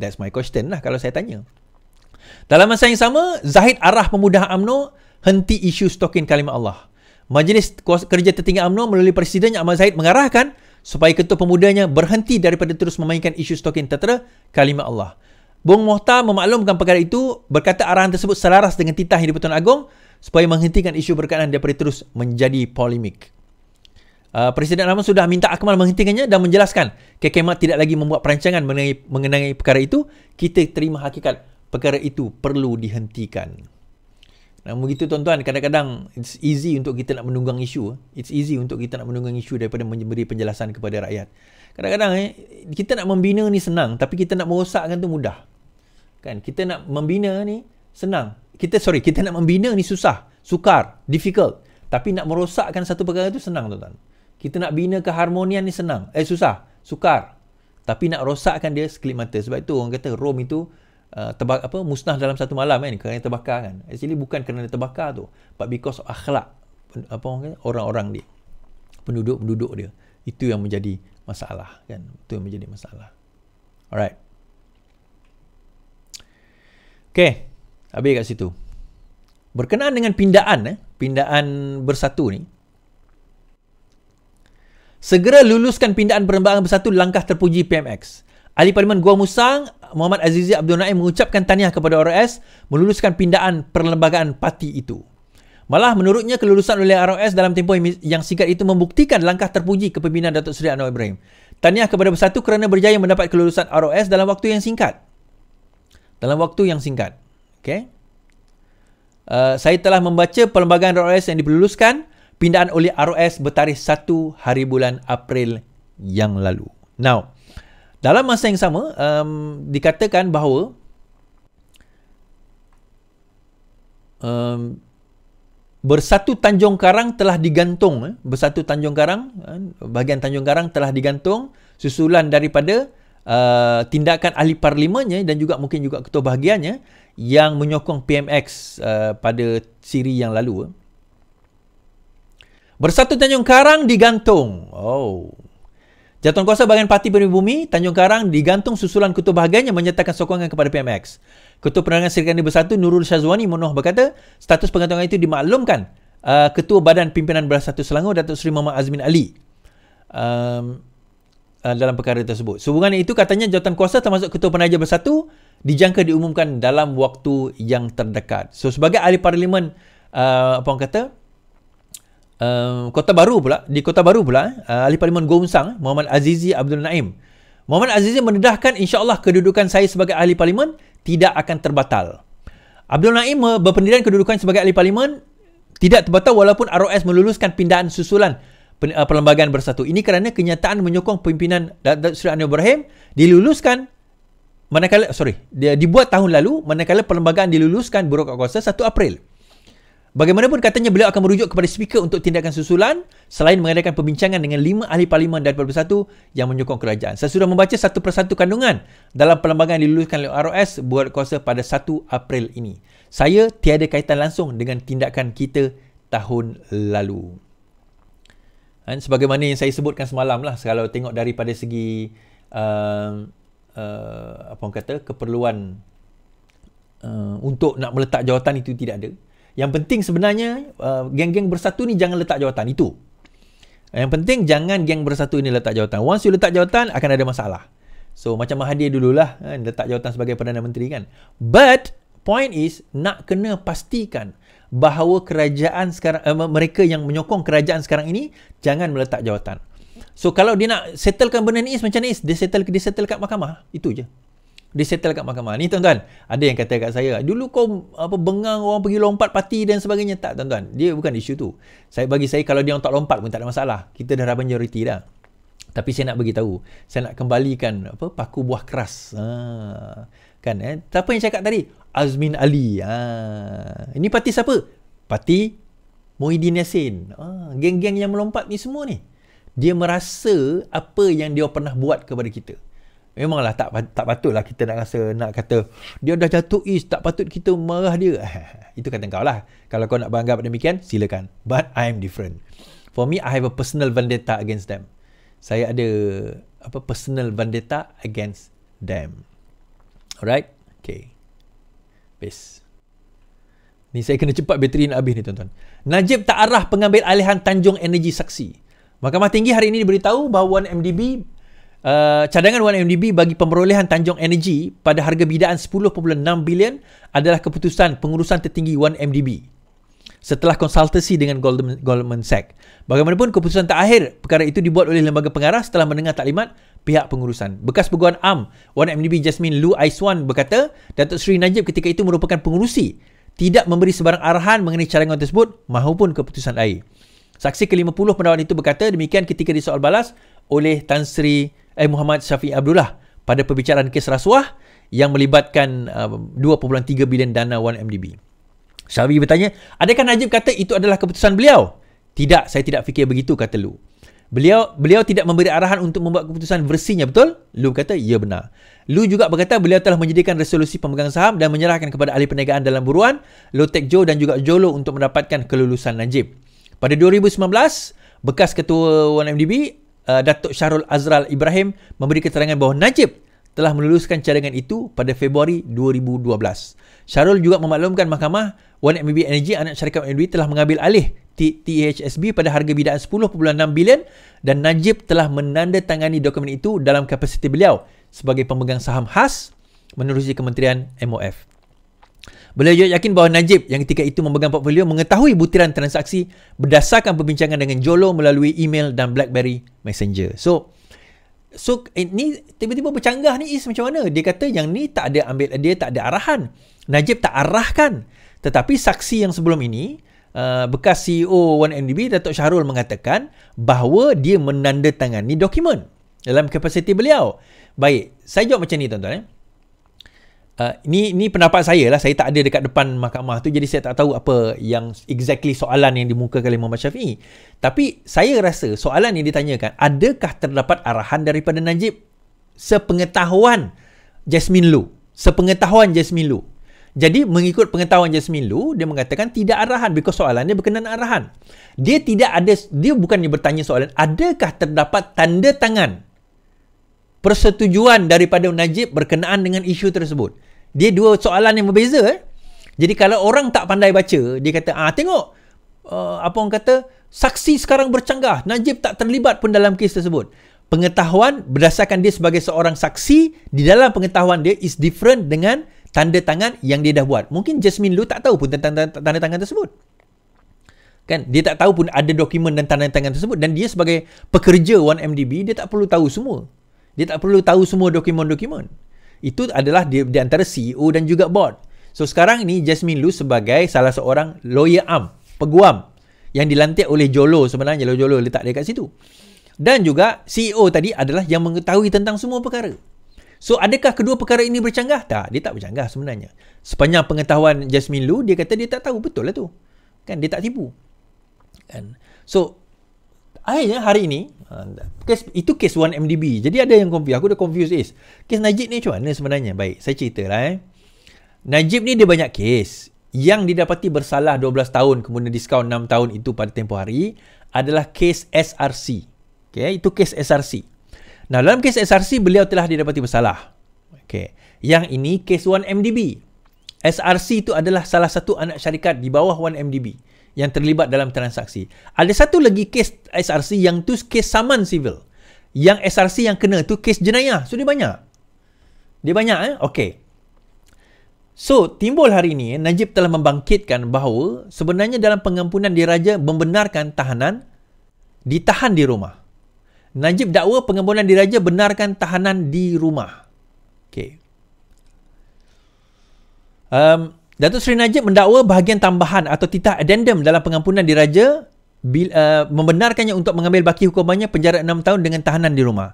That's my question lah kalau saya tanya. Dalam masa yang sama, Zahid arah pemuda AMNO henti isu stokin kalimat Allah. Majlis Kerja Tertinggi AMNO melalui Presidennya Ahmad Zahid mengarahkan supaya ketua pemudanya berhenti daripada terus memainkan isu stokin tertera kalimat Allah. Bung Mohtar memaklumkan perkara itu berkata arahan tersebut selaras dengan titah yang di Agung supaya menghentikan isu berkenaan daripada terus menjadi polemik. Uh, Presiden Rahman sudah minta Akmal menghentikannya dan menjelaskan kekemat tidak lagi membuat perancangan mengenai, mengenai perkara itu. Kita terima hakikat perkara itu perlu dihentikan. Namun begitu tuan-tuan, kadang-kadang it's easy untuk kita nak menunggang isu. It's easy untuk kita nak menunggang isu daripada memberi penjelasan kepada rakyat. Kadang-kadang eh, kita nak membina ni senang tapi kita nak merosakkan tu mudah. Kan? Kita nak membina ni senang kita sorry kita nak membina ni susah sukar difficult. Tapi nak merosakkan satu perkara itu senang tuan-tuan. Kita nak bina keharmonian ni senang. Eh susah sukar. Tapi nak rosakkan dia sekelip mata. Sebab itu orang kata Rom itu uh, terbak, apa musnah dalam satu malam kan? Kerana terbakar kan? Actually bukan kerana terbakar tu but because of akhlak apa orang kata orang-orang dia. Penduduk-penduduk dia. Itu yang menjadi masalah kan? Itu yang menjadi masalah. Alright. Okay Habis kat situ. Berkenaan dengan pindaan, eh, pindaan bersatu ni. Segera luluskan pindaan perlembagaan bersatu langkah terpuji PMX. Ahli Parlimen Gua Musang, Muhammad Azizi Abdul Naim mengucapkan tahniah kepada RS meluluskan pindaan perlembagaan parti itu. Malah menurutnya kelulusan oleh ROS dalam tempoh yang singkat itu membuktikan langkah terpuji kepimpinan Datuk Seri Anwar Ibrahim. Tahniah kepada Bersatu kerana berjaya mendapat kelulusan ROS dalam waktu yang singkat. Dalam waktu yang singkat. Okay. Uh, saya telah membaca perlembagaan ROS yang diperluluskan pindaan oleh ROS bertarikh 1 hari bulan April yang lalu. Now, dalam masa yang sama, um, dikatakan bahawa um, Bersatu Tanjung Karang telah digantung. Eh? Bersatu Tanjung Karang, eh? bahagian Tanjung Karang telah digantung susulan daripada uh, tindakan ahli parlimennya dan juga mungkin juga ketua bahagiannya yang menyokong PMX uh, pada siri yang lalu. Bersatu Tanjung Karang digantung. Oh. Jatuhan kuasa bahagian Parti Bumi Tanjung Karang digantung susulan ketua bahagiannya menyatakan sokongan kepada PMX. Ketua Penerangan Serikandi Bersatu Nurul Syazwani Monoh berkata, status penggantungan itu dimaklumkan uh, Ketua Badan Pimpinan Bersatu Selangor Datuk Seri Muhammad Azmin Ali. Um, uh, dalam perkara tersebut. Sehubungan itu katanya jawatan kuasa termasuk Ketua Penaja Bersatu dijangka diumumkan dalam waktu yang terdekat. So sebagai ahli parlimen uh, apa orang kata uh, Kota Baru pula di Kota Baru pula uh, ahli parlimen Gomsang Muhammad Azizi Abdul Naim. Muhammad Azizi mendedahkan insya-Allah kedudukan saya sebagai ahli parlimen tidak akan terbatal. Abdul Naim berpendirian kedudukan sebagai ahli parlimen tidak terbatal walaupun ROS meluluskan pindahan susulan perlembagaan bersatu. Ini kerana kenyataan menyokong pimpinan Datuk Seri Anwar Ibrahim diluluskan manakala sorry dia dibuat tahun lalu manakala perlembagaan diluluskan buruh kuasa 1 April. Bagaimanapun katanya beliau akan merujuk kepada speaker untuk tindakan susulan selain mengadakan perbincangan dengan lima ahli parlimen dan bersatu yang menyokong kerajaan. Saya sudah membaca satu persatu kandungan dalam perlembagaan yang diluluskan oleh ROS buat kuasa pada 1 April ini. Saya tiada kaitan langsung dengan tindakan kita tahun lalu. Dan sebagaimana yang saya sebutkan semalam lah, kalau tengok daripada segi uh, uh, apa orang kata, keperluan uh, untuk nak meletak jawatan itu tidak ada. Yang penting sebenarnya uh, geng-geng bersatu ni jangan letak jawatan itu. Yang penting jangan geng bersatu ini letak jawatan. Once you letak jawatan akan ada masalah. So macam Mahathir dululah kan letak jawatan sebagai Perdana Menteri kan. But point is nak kena pastikan bahawa kerajaan sekarang uh, mereka yang menyokong kerajaan sekarang ini jangan meletak jawatan. So kalau dia nak settlekan benda ni macam ni dia settle dia settle kat mahkamah. Itu je disettle kat mahkamah. Ni tuan-tuan, ada yang kata kat saya, dulu kau apa bengang orang pergi lompat parti dan sebagainya. Tak tuan-tuan, dia bukan isu tu. Saya bagi saya kalau dia orang tak lompat pun tak ada masalah. Kita dah dapat majoriti dah. Tapi saya nak bagi tahu, saya nak kembalikan apa paku buah keras. Ha, kan eh? Siapa yang cakap tadi? Azmin Ali. Ha. Ini parti siapa? Parti Muhyiddin Yassin. Ha, geng-geng yang melompat ni semua ni. Dia merasa apa yang dia pernah buat kepada kita. Memanglah tak tak patutlah kita nak rasa nak kata dia dah jatuh is tak patut kita marah dia. Itu kata kau lah. Kalau kau nak beranggap demikian silakan. But I am different. For me I have a personal vendetta against them. Saya ada apa personal vendetta against them. Alright? Okay. Best. Ni saya kena cepat bateri nak habis ni tuan-tuan. Najib tak arah pengambil alihan Tanjung Energi Saksi. Mahkamah Tinggi hari ini diberitahu bahawa MDB Uh, cadangan 1MDB bagi pemerolehan Tanjung Energy pada harga bidaan 10.6 bilion adalah keputusan pengurusan tertinggi 1MDB setelah konsultasi dengan Goldman, Goldman Sachs. Bagaimanapun keputusan terakhir perkara itu dibuat oleh lembaga pengarah setelah mendengar taklimat pihak pengurusan. Bekas peguam AM 1MDB Jasmine Lu Aiswan berkata, Datuk Seri Najib ketika itu merupakan pengurusi tidak memberi sebarang arahan mengenai cadangan tersebut maupun keputusan air. Saksi ke-50 pendawan itu berkata demikian ketika disoal balas oleh Tan Sri eh, Muhammad Syafiq Abdullah pada perbicaraan kes rasuah yang melibatkan uh, 2.3 bilion dana 1MDB. Syafiq bertanya, adakah Najib kata itu adalah keputusan beliau? Tidak, saya tidak fikir begitu, kata Lu. Beliau beliau tidak memberi arahan untuk membuat keputusan versinya, betul? Lu kata, ya benar. Lu juga berkata beliau telah menyediakan resolusi pemegang saham dan menyerahkan kepada ahli perniagaan dalam buruan, Lotek Jo dan juga Jolo untuk mendapatkan kelulusan Najib. Pada 2019, bekas ketua 1MDB uh, Datuk Syahrul Azral Ibrahim memberi keterangan bahawa Najib telah meluluskan cadangan itu pada Februari 2012. Syahrul juga memaklumkan mahkamah 1MB Energy anak syarikat 1MB telah mengambil alih THSB pada harga bidaan 10.6 bilion dan Najib telah menandatangani dokumen itu dalam kapasiti beliau sebagai pemegang saham khas menerusi Kementerian MOF. Beliau juga yakin bahawa Najib yang ketika itu memegang portfolio mengetahui butiran transaksi berdasarkan perbincangan dengan Jolo melalui email dan BlackBerry Messenger. So, so ini eh, tiba-tiba bercanggah ni is macam mana? Dia kata yang ni tak ada ambil dia tak ada arahan. Najib tak arahkan. Tetapi saksi yang sebelum ini uh, bekas CEO 1MDB Datuk Syahrul mengatakan bahawa dia menandatangani dokumen dalam kapasiti beliau. Baik, saya jawab macam ni tuan-tuan eh. Uh, ni ni pendapat saya lah. Saya tak ada dekat depan mahkamah tu jadi saya tak tahu apa yang exactly soalan yang dimukakan oleh Muhammad Syafi'i. Tapi saya rasa soalan yang ditanyakan adakah terdapat arahan daripada Najib? Sepengetahuan Jasmine Lu. Sepengetahuan Jasmine Lu jadi mengikut pengetahuan Jasmine Lu dia mengatakan tidak arahan because soalannya berkenaan arahan dia tidak ada dia bukannya bertanya soalan adakah terdapat tanda tangan persetujuan daripada Najib berkenaan dengan isu tersebut. Dia dua soalan yang berbeza. Eh? Jadi kalau orang tak pandai baca, dia kata, ah tengok, uh, apa orang kata, saksi sekarang bercanggah. Najib tak terlibat pun dalam kes tersebut. Pengetahuan berdasarkan dia sebagai seorang saksi, di dalam pengetahuan dia is different dengan tanda tangan yang dia dah buat. Mungkin Jasmine Lu tak tahu pun tentang tanda, tangan tersebut. Kan? Dia tak tahu pun ada dokumen dan tanda tangan tersebut. Dan dia sebagai pekerja 1MDB, dia tak perlu tahu semua. Dia tak perlu tahu semua dokumen-dokumen. Itu adalah di, di antara CEO dan juga board. So sekarang ni Jasmine Lu sebagai salah seorang lawyer am, peguam yang dilantik oleh Jolo sebenarnya Jolo Jolo letak dia kat situ. Dan juga CEO tadi adalah yang mengetahui tentang semua perkara. So adakah kedua perkara ini bercanggah? Tak, dia tak bercanggah sebenarnya. Sepanjang pengetahuan Jasmine Lu, dia kata dia tak tahu betul lah tu. Kan dia tak tipu. Kan. So akhirnya hari ini kes, itu kes 1MDB. Jadi ada yang confuse. Aku dah confuse is. Kes Najib ni macam mana sebenarnya? Baik, saya cerita lah eh. Najib ni dia banyak kes. Yang didapati bersalah 12 tahun kemudian diskaun 6 tahun itu pada tempoh hari adalah kes SRC. Okay, itu kes SRC. Nah, dalam kes SRC beliau telah didapati bersalah. Okay. Yang ini kes 1MDB. SRC itu adalah salah satu anak syarikat di bawah 1MDB yang terlibat dalam transaksi. Ada satu lagi kes SRC yang tu kes saman civil. Yang SRC yang kena tu kes jenayah. So dia banyak. Dia banyak eh. Okey. So, timbul hari ini, Najib telah membangkitkan bahawa sebenarnya dalam pengampunan diraja membenarkan tahanan ditahan di rumah. Najib dakwa pengampunan diraja benarkan tahanan di rumah. Okey. Um, Datuk Seri Najib mendakwa bahagian tambahan atau titah addendum dalam pengampunan diraja bil, uh, membenarkannya untuk mengambil baki hukumannya penjara 6 tahun dengan tahanan di rumah.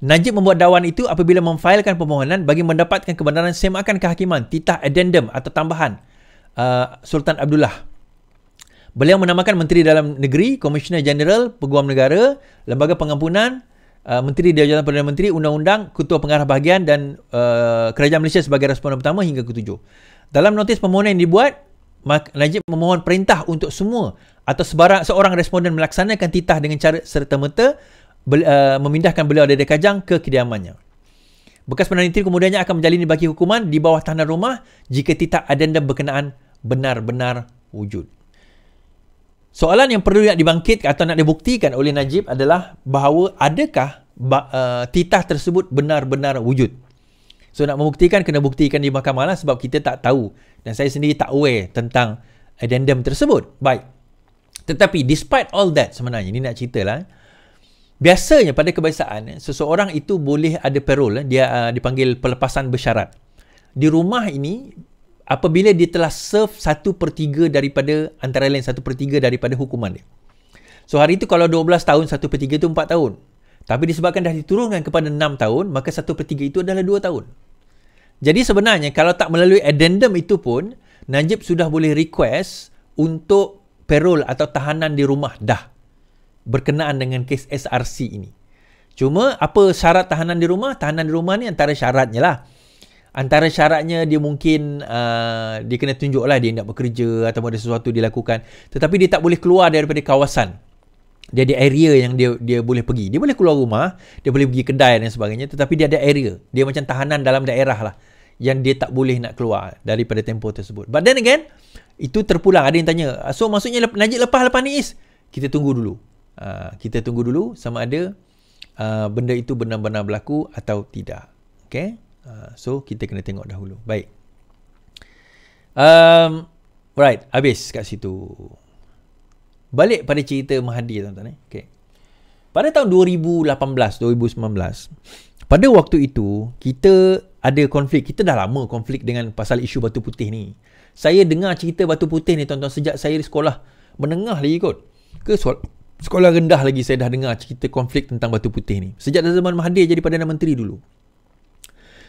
Najib membuat dakwaan itu apabila memfailkan permohonan bagi mendapatkan kebenaran semakan kehakiman titah addendum atau tambahan uh, Sultan Abdullah. Beliau menamakan Menteri Dalam Negeri, Komisioner Jeneral, Peguam Negara, Lembaga Pengampunan, uh, Menteri Di Jabatan Perdana Menteri, Undang-Undang, Ketua Pengarah Bahagian dan uh, Kerajaan Malaysia sebagai responden pertama hingga ketujuh. Dalam notis permohonan yang dibuat, Najib memohon perintah untuk semua atau sebarang seorang responden melaksanakan titah dengan cara serta-merta uh, memindahkan beliau dari Kajang ke kediamannya. Bekas Perdana Menteri kemudiannya akan menjalani bagi hukuman di bawah tanah rumah jika titah adendum berkenaan benar-benar wujud. Soalan yang perlu nak dibangkit atau nak dibuktikan oleh Najib adalah bahawa adakah uh, titah tersebut benar-benar wujud. So nak membuktikan kena buktikan di mahkamah lah sebab kita tak tahu dan saya sendiri tak aware tentang addendum tersebut. Baik. Tetapi despite all that sebenarnya ini nak cerita lah. Biasanya pada kebiasaan seseorang itu boleh ada parole dia uh, dipanggil pelepasan bersyarat. Di rumah ini apabila dia telah serve satu per 3 daripada antara lain satu per 3 daripada hukuman dia. So hari itu kalau 12 tahun satu per 3 itu 4 tahun. Tapi disebabkan dah diturunkan kepada 6 tahun, maka 1 per 3 itu adalah 2 tahun. Jadi sebenarnya kalau tak melalui addendum itu pun, Najib sudah boleh request untuk parole atau tahanan di rumah dah berkenaan dengan kes SRC ini. Cuma apa syarat tahanan di rumah? Tahanan di rumah ni antara syaratnya lah. Antara syaratnya dia mungkin uh, dia kena tunjuk lah dia nak bekerja atau ada sesuatu dilakukan. Tetapi dia tak boleh keluar daripada kawasan dia ada area yang dia dia boleh pergi. Dia boleh keluar rumah, dia boleh pergi kedai dan sebagainya, tetapi dia ada area. Dia macam tahanan dalam daerah lah yang dia tak boleh nak keluar daripada tempoh tersebut. But then again, itu terpulang. Ada yang tanya, so maksudnya Najib lepas lepas ni is? Kita tunggu dulu. Uh, kita tunggu dulu sama ada uh, benda itu benar-benar berlaku atau tidak. Okay? Uh, so, kita kena tengok dahulu. Baik. Um, right, habis kat situ. Balik pada cerita Mahathir tuan-tuan eh. Okay. Pada tahun 2018, 2019, pada waktu itu kita ada konflik. Kita dah lama konflik dengan pasal isu batu putih ni. Saya dengar cerita batu putih ni tuan-tuan sejak saya di sekolah menengah lagi kot. Ke sekolah rendah lagi saya dah dengar cerita konflik tentang batu putih ni. Sejak zaman Mahathir jadi Perdana Menteri dulu.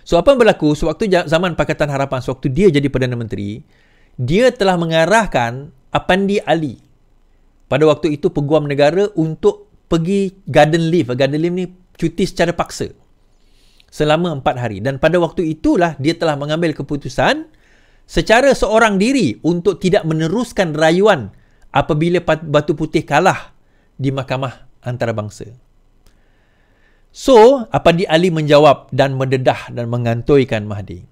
So apa yang berlaku sewaktu zaman Pakatan Harapan, sewaktu dia jadi Perdana Menteri, dia telah mengarahkan Apandi Ali pada waktu itu peguam negara untuk pergi garden leave. Garden leave ni cuti secara paksa. Selama empat hari. Dan pada waktu itulah dia telah mengambil keputusan secara seorang diri untuk tidak meneruskan rayuan apabila Batu Putih kalah di mahkamah antarabangsa. So, Apandi Ali menjawab dan mendedah dan mengantuikan Mahdi.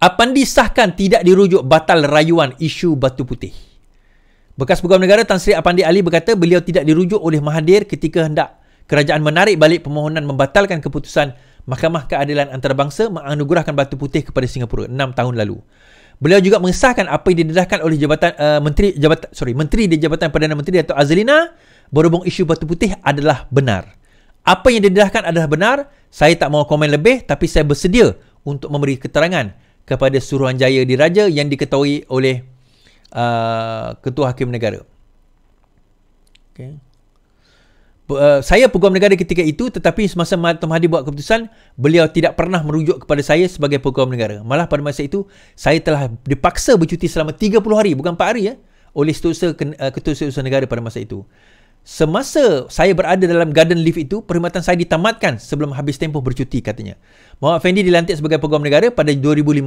Apandi sahkan tidak dirujuk batal rayuan isu Batu Putih. Bekas Peguam Negara Tan Sri Apandi Ali berkata beliau tidak dirujuk oleh Mahathir ketika hendak kerajaan menarik balik permohonan membatalkan keputusan Mahkamah Keadilan Antarabangsa menganugerahkan Batu Putih kepada Singapura 6 tahun lalu. Beliau juga mengesahkan apa yang didedahkan oleh jabatan uh, menteri jabatan sorry menteri di Jabatan Perdana Menteri Datuk Azlina berhubung isu Batu Putih adalah benar. Apa yang didedahkan adalah benar. Saya tak mau komen lebih tapi saya bersedia untuk memberi keterangan kepada Suruhanjaya Diraja yang diketahui oleh uh, Ketua Hakim Negara. Okay. Uh, saya peguam negara ketika itu tetapi semasa Mahathir Mahathir buat keputusan beliau tidak pernah merujuk kepada saya sebagai peguam negara malah pada masa itu saya telah dipaksa bercuti selama 30 hari bukan 4 hari ya oleh setiausaha uh, ketua setiausaha negara pada masa itu semasa saya berada dalam garden leave itu perkhidmatan saya ditamatkan sebelum habis tempoh bercuti katanya Muhammad Fendi dilantik sebagai peguam negara pada 2015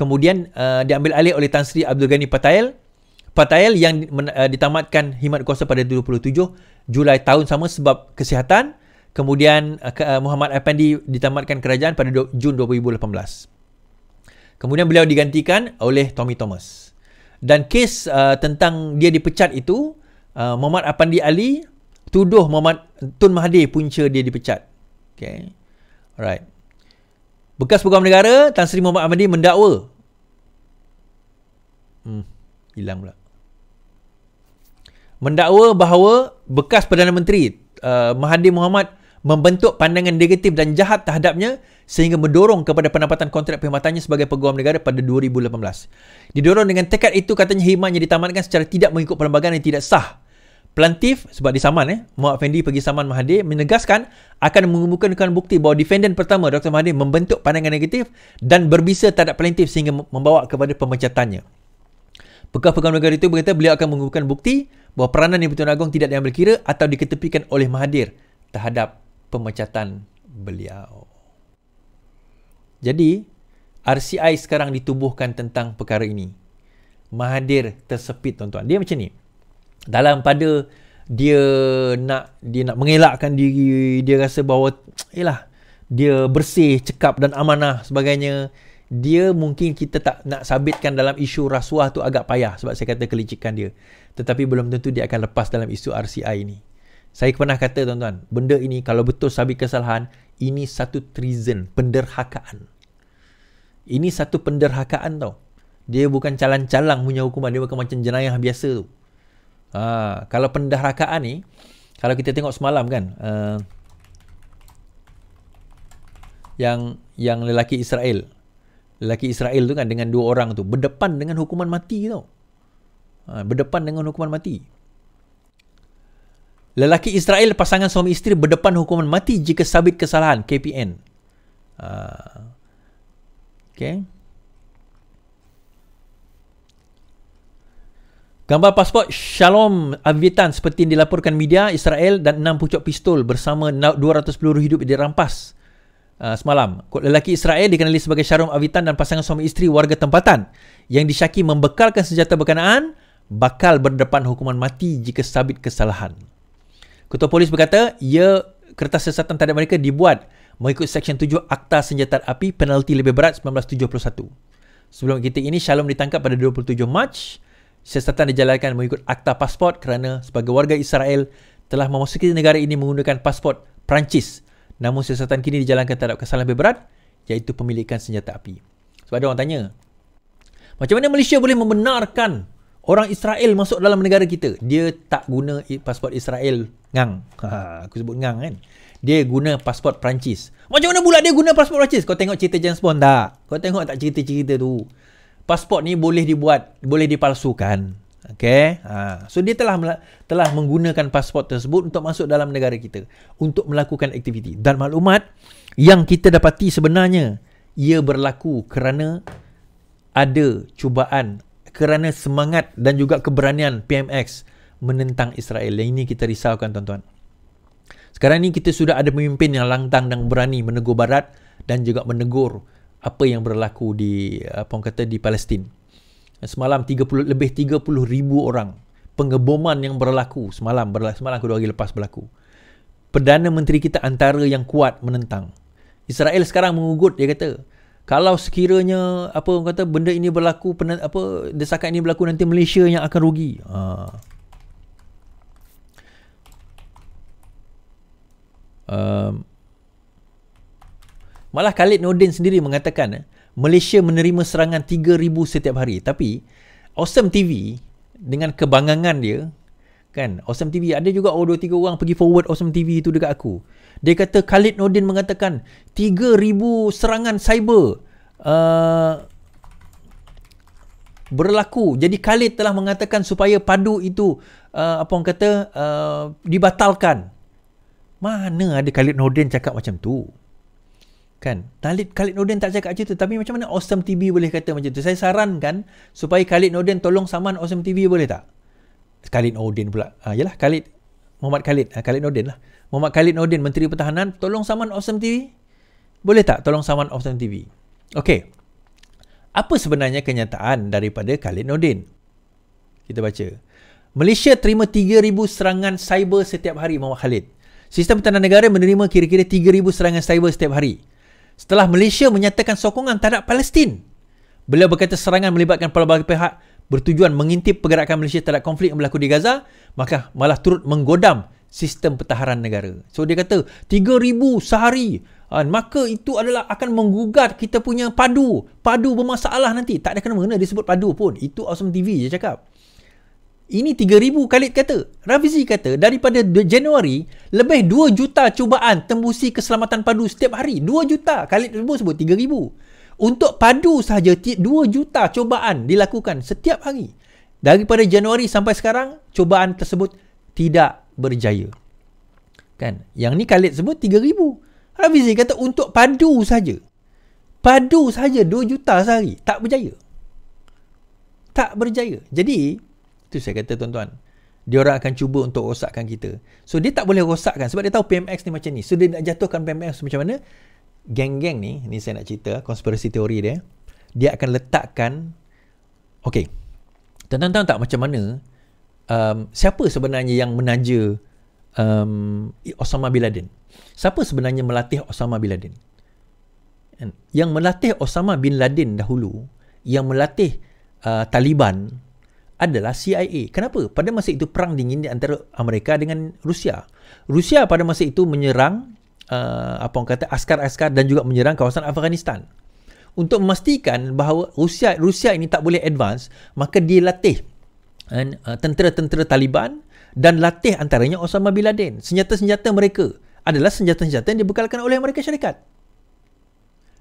kemudian uh, diambil alih oleh Tan Sri Abdul Ghani Patail Patail yang uh, ditamatkan khidmat kuasa pada 27 Julai tahun sama sebab kesihatan. Kemudian uh, uh Muhammad Afandi ditamatkan kerajaan pada Jun 2018. Kemudian beliau digantikan oleh Tommy Thomas. Dan kes uh, tentang dia dipecat itu, uh, Muhammad Afandi Ali tuduh Muhammad Tun Mahathir punca dia dipecat. Okay. Alright. Bekas Peguam Negara Tan Sri Muhammad Afandi mendakwa. Hmm, hilang pula mendakwa bahawa bekas Perdana Menteri uh, Mahathir Mohamad membentuk pandangan negatif dan jahat terhadapnya sehingga mendorong kepada penempatan kontrak perkhidmatannya sebagai peguam negara pada 2018. Didorong dengan tekad itu katanya khidmatnya ditamatkan secara tidak mengikut perlembagaan yang tidak sah. Pelantif sebab disaman eh Muhammad Fendi pergi saman Mahathir menegaskan akan mengumpulkan bukti bahawa defendant pertama Dr. Mahathir membentuk pandangan negatif dan berbisa terhadap pelantif sehingga membawa kepada pemecatannya. Bekas peguam negara itu berkata beliau akan mengumpulkan bukti bahawa peranan Ibu Tun Agong tidak diambil kira atau diketepikan oleh Mahathir terhadap pemecatan beliau. Jadi, RCI sekarang ditubuhkan tentang perkara ini. Mahathir tersepit tuan-tuan. Dia macam ni. Dalam pada dia nak dia nak mengelakkan diri, dia rasa bahawa yalah dia bersih, cekap dan amanah sebagainya dia mungkin kita tak nak sabitkan dalam isu rasuah tu agak payah sebab saya kata kelicikan dia. Tetapi belum tentu dia akan lepas dalam isu RCI ini. Saya pernah kata tuan-tuan, benda ini kalau betul sabit kesalahan, ini satu treason, penderhakaan. Ini satu penderhakaan tau. Dia bukan calang-calang punya hukuman, dia bukan macam jenayah biasa tu. Ha, kalau penderhakaan ni, kalau kita tengok semalam kan, uh, yang yang lelaki Israel, lelaki Israel tu kan dengan dua orang tu berdepan dengan hukuman mati tau. Ha, berdepan dengan hukuman mati. Lelaki Israel pasangan suami isteri berdepan hukuman mati jika sabit kesalahan KPN. Ha. Okay. Gambar pasport Shalom Avitan seperti yang dilaporkan media Israel dan enam pucuk pistol bersama 200 peluru hidup dirampas uh, semalam. Lelaki Israel dikenali sebagai Sharon Avitan dan pasangan suami isteri warga tempatan yang disyaki membekalkan senjata berkenaan bakal berdepan hukuman mati jika sabit kesalahan. Ketua polis berkata, ia kertas siasatan terhadap mereka dibuat mengikut Seksyen 7 Akta Senjata Api penalti lebih berat 1971. Sebelum kita ini, Shalom ditangkap pada 27 Mac. Siasatan dijalankan mengikut Akta Pasport kerana sebagai warga Israel telah memasuki negara ini menggunakan pasport Perancis Namun siasatan kini dijalankan terhadap kesalahan lebih berat iaitu pemilikan senjata api. Sebab ada orang tanya, macam mana Malaysia boleh membenarkan orang Israel masuk dalam negara kita? Dia tak guna pasport Israel ngang. Ha, aku sebut ngang kan. Dia guna pasport Perancis. Macam mana pula dia guna pasport Perancis? Kau tengok cerita James Bond tak? Kau tengok tak cerita-cerita tu? Pasport ni boleh dibuat, boleh dipalsukan. Okay. Ha. So dia telah telah menggunakan pasport tersebut untuk masuk dalam negara kita untuk melakukan aktiviti dan maklumat yang kita dapati sebenarnya ia berlaku kerana ada cubaan kerana semangat dan juga keberanian PMX menentang Israel. Yang ini kita risaukan tuan-tuan. Sekarang ni kita sudah ada pemimpin yang lantang dan berani menegur barat dan juga menegur apa yang berlaku di apa orang kata di Palestin. Semalam 30 lebih 30 ribu orang pengeboman yang berlaku semalam berlaku, semalam kedua hari lepas berlaku. Perdana Menteri kita antara yang kuat menentang. Israel sekarang mengugut dia kata kalau sekiranya apa orang kata benda ini berlaku apa desakan ini berlaku nanti Malaysia yang akan rugi. Ha. Um, malah Khalid Nordin sendiri mengatakan eh, Malaysia menerima serangan 3000 setiap hari. Tapi Awesome TV dengan kebangangan dia kan Awesome TV ada juga oh 2 3 orang pergi forward Awesome TV itu dekat aku. Dia kata Khalid Nordin mengatakan 3000 serangan cyber uh, berlaku. Jadi Khalid telah mengatakan supaya padu itu uh, apa orang kata uh, dibatalkan. Mana ada Khalid Nordin cakap macam tu? Kan? Khalid, Khalid Nordin tak cakap macam tu. Tapi macam mana Awesome TV boleh kata macam tu? Saya sarankan supaya Khalid Nordin tolong saman Awesome TV boleh tak? Khalid Nordin pula. Ah, yalah, Khalid. Muhammad Khalid. Ah, Khalid Nordin lah. Muhammad Khalid Nordin, Menteri Pertahanan. Tolong saman Awesome TV. Boleh tak tolong saman Awesome TV? Okey. Apa sebenarnya kenyataan daripada Khalid Nordin? Kita baca. Malaysia terima 3,000 serangan cyber setiap hari, Muhammad Khalid. Sistem pertahanan negara menerima kira-kira 3,000 serangan cyber setiap hari setelah Malaysia menyatakan sokongan terhadap Palestin. Beliau berkata serangan melibatkan pelbagai pihak bertujuan mengintip pergerakan Malaysia terhadap konflik yang berlaku di Gaza, maka malah turut menggodam sistem pertahanan negara. So dia kata 3000 sehari uh, maka itu adalah akan menggugat kita punya padu. Padu bermasalah nanti. Tak ada kena-mengena disebut padu pun. Itu Awesome TV je cakap. Ini 3,000 Khalid kata. Rafizi kata daripada Januari lebih 2 juta cubaan tembusi keselamatan padu setiap hari. 2 juta. Khalid sebut sebut 3,000. Untuk padu sahaja 2 juta cubaan dilakukan setiap hari. Daripada Januari sampai sekarang cubaan tersebut tidak berjaya. Kan? Yang ni Khalid sebut 3,000. Rafizi kata untuk padu saja. Padu saja 2 juta sehari. Tak berjaya. Tak berjaya. Jadi itu saya kata tuan-tuan. Dia orang akan cuba untuk rosakkan kita. So dia tak boleh rosakkan sebab dia tahu PMX ni macam ni. So dia nak jatuhkan PMX macam mana? Geng-geng ni, ni saya nak cerita konspirasi teori dia. Dia akan letakkan Okay. Tuan-tuan tahu tak macam mana um, siapa sebenarnya yang menaja um, Osama bin Laden? Siapa sebenarnya melatih Osama bin Laden? Yang melatih Osama bin Laden dahulu, yang melatih uh, Taliban adalah CIA. Kenapa? Pada masa itu perang dingin di antara Amerika dengan Rusia. Rusia pada masa itu menyerang uh, apa orang kata askar-askar dan juga menyerang kawasan Afghanistan. Untuk memastikan bahawa Rusia Rusia ini tak boleh advance, maka dia latih uh, tentera-tentera Taliban dan latih antaranya Osama bin Laden. Senjata-senjata mereka adalah senjata-senjata yang dibekalkan oleh Amerika Syarikat.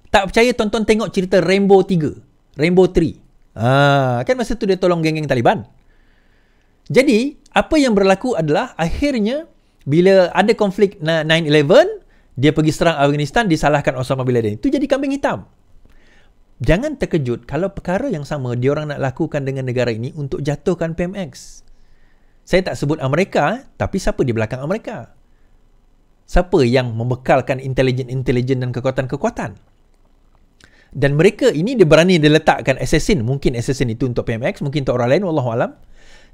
Tak percaya tonton tengok cerita Rainbow 3, Rainbow 3. Ah, kan masa tu dia tolong geng-geng Taliban. Jadi, apa yang berlaku adalah akhirnya bila ada konflik 9/11, dia pergi serang Afghanistan disalahkan Osama bin Laden. Itu jadi kambing hitam. Jangan terkejut kalau perkara yang sama dia orang nak lakukan dengan negara ini untuk jatuhkan PMX. Saya tak sebut Amerika, tapi siapa di belakang Amerika? Siapa yang membekalkan intelijen-intelijen dan kekuatan-kekuatan? Dan mereka ini dia berani dia letakkan assassin mungkin assassin itu untuk PMX mungkin untuk orang lain wallahu alam.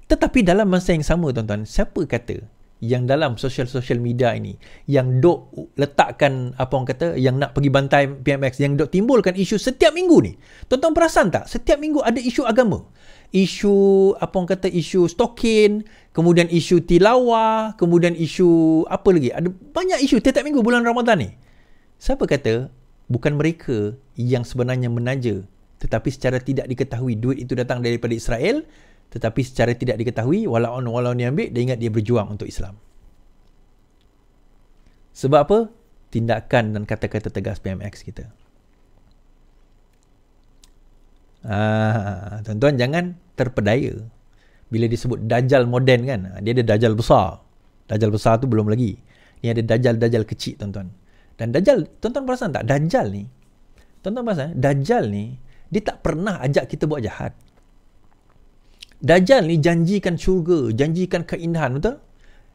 Tetapi dalam masa yang sama tuan-tuan siapa kata yang dalam social-social media ini yang dok letakkan apa orang kata yang nak pergi bantai PMX yang dok timbulkan isu setiap minggu ni? Tuan-tuan perasan tak? Setiap minggu ada isu agama. Isu apa orang kata isu stokin kemudian isu tilawah kemudian isu apa lagi. Ada banyak isu setiap minggu bulan Ramadan ni. Siapa kata bukan mereka yang sebenarnya menaja tetapi secara tidak diketahui duit itu datang daripada Israel tetapi secara tidak diketahui walau on walau ni ambil dia ingat dia berjuang untuk Islam. Sebab apa? Tindakan dan kata-kata tegas PMX kita. Ah tuan-tuan jangan terpedaya. Bila disebut dajal moden kan dia ada dajal besar. Dajal besar tu belum lagi. Ni ada dajal-dajal kecil tuan-tuan. Dan Dajjal, tuan-tuan perasan tak? Dajjal ni, tuan-tuan perasan, Dajjal ni, dia tak pernah ajak kita buat jahat. Dajjal ni janjikan syurga, janjikan keindahan, betul?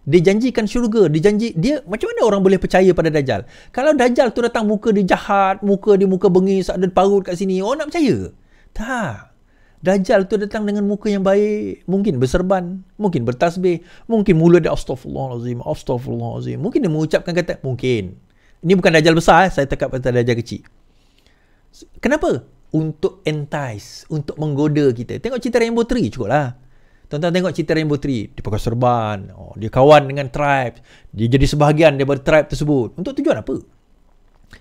Dia janjikan syurga, dia janji, dia, macam mana orang boleh percaya pada Dajjal? Kalau Dajjal tu datang muka dia jahat, muka dia muka bengis, ada parut kat sini, orang nak percaya? Tak. Dajjal tu datang dengan muka yang baik, mungkin berserban, mungkin bertasbih, mungkin mulut dia astaghfirullahalazim, astaghfirullahalazim. Mungkin dia mengucapkan kata mungkin. Ini bukan dajjal besar eh. Saya tekap pada dajjal kecil. Kenapa? Untuk entice. Untuk menggoda kita. Tengok cerita Rainbow Tree cukup lah. Tuan-tuan tengok cerita Rainbow Tree. Dia pakai serban. Oh, dia kawan dengan tribe. Dia jadi sebahagian daripada tribe tersebut. Untuk tujuan apa?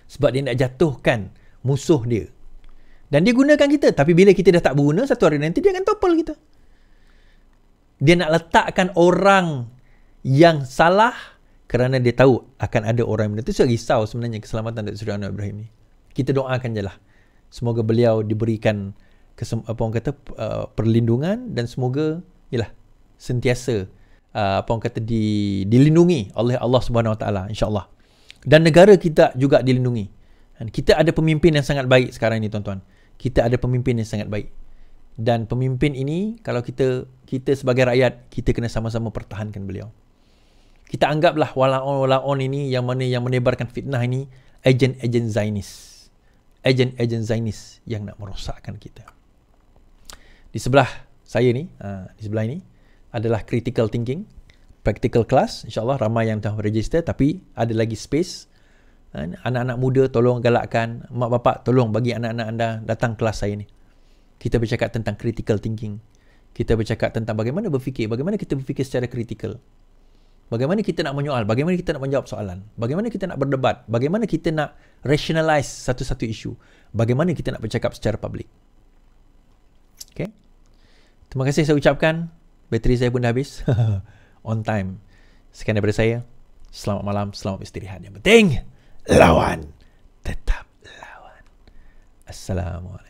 Sebab dia nak jatuhkan musuh dia. Dan dia gunakan kita. Tapi bila kita dah tak berguna, satu hari nanti dia akan topple kita. Dia nak letakkan orang yang salah kerana dia tahu akan ada orang yang itu saya risau sebenarnya keselamatan Datuk Seri Anwar Ibrahim ni. Kita doakan je lah. Semoga beliau diberikan kesem, apa orang kata uh, perlindungan dan semoga yalah sentiasa uh, apa orang kata di, dilindungi oleh Allah Subhanahu Wa Taala insyaallah. Dan negara kita juga dilindungi. Kita ada pemimpin yang sangat baik sekarang ini tuan-tuan. Kita ada pemimpin yang sangat baik. Dan pemimpin ini kalau kita kita sebagai rakyat kita kena sama-sama pertahankan beliau. Kita anggaplah walaon-walaon ini yang mana yang menebarkan fitnah ini ejen-ejen Zainis ejen-ejen Zainis yang nak merosakkan kita di sebelah saya ni uh, di sebelah ini adalah critical thinking practical class insyaallah ramai yang dah register tapi ada lagi space kan? anak-anak muda tolong galakkan mak bapak tolong bagi anak-anak anda datang kelas saya ni kita bercakap tentang critical thinking. Kita bercakap tentang bagaimana berfikir, bagaimana kita berfikir secara kritikal. Bagaimana kita nak menyoal, bagaimana kita nak menjawab soalan. Bagaimana kita nak berdebat, bagaimana kita nak rationalize satu-satu isu. Bagaimana kita nak bercakap secara publik. Okay. Terima kasih saya ucapkan. Bateri saya pun dah habis. On time. Sekian daripada saya. Selamat malam, selamat istirahat. Yang penting, lawan. Tetap lawan. Assalamualaikum.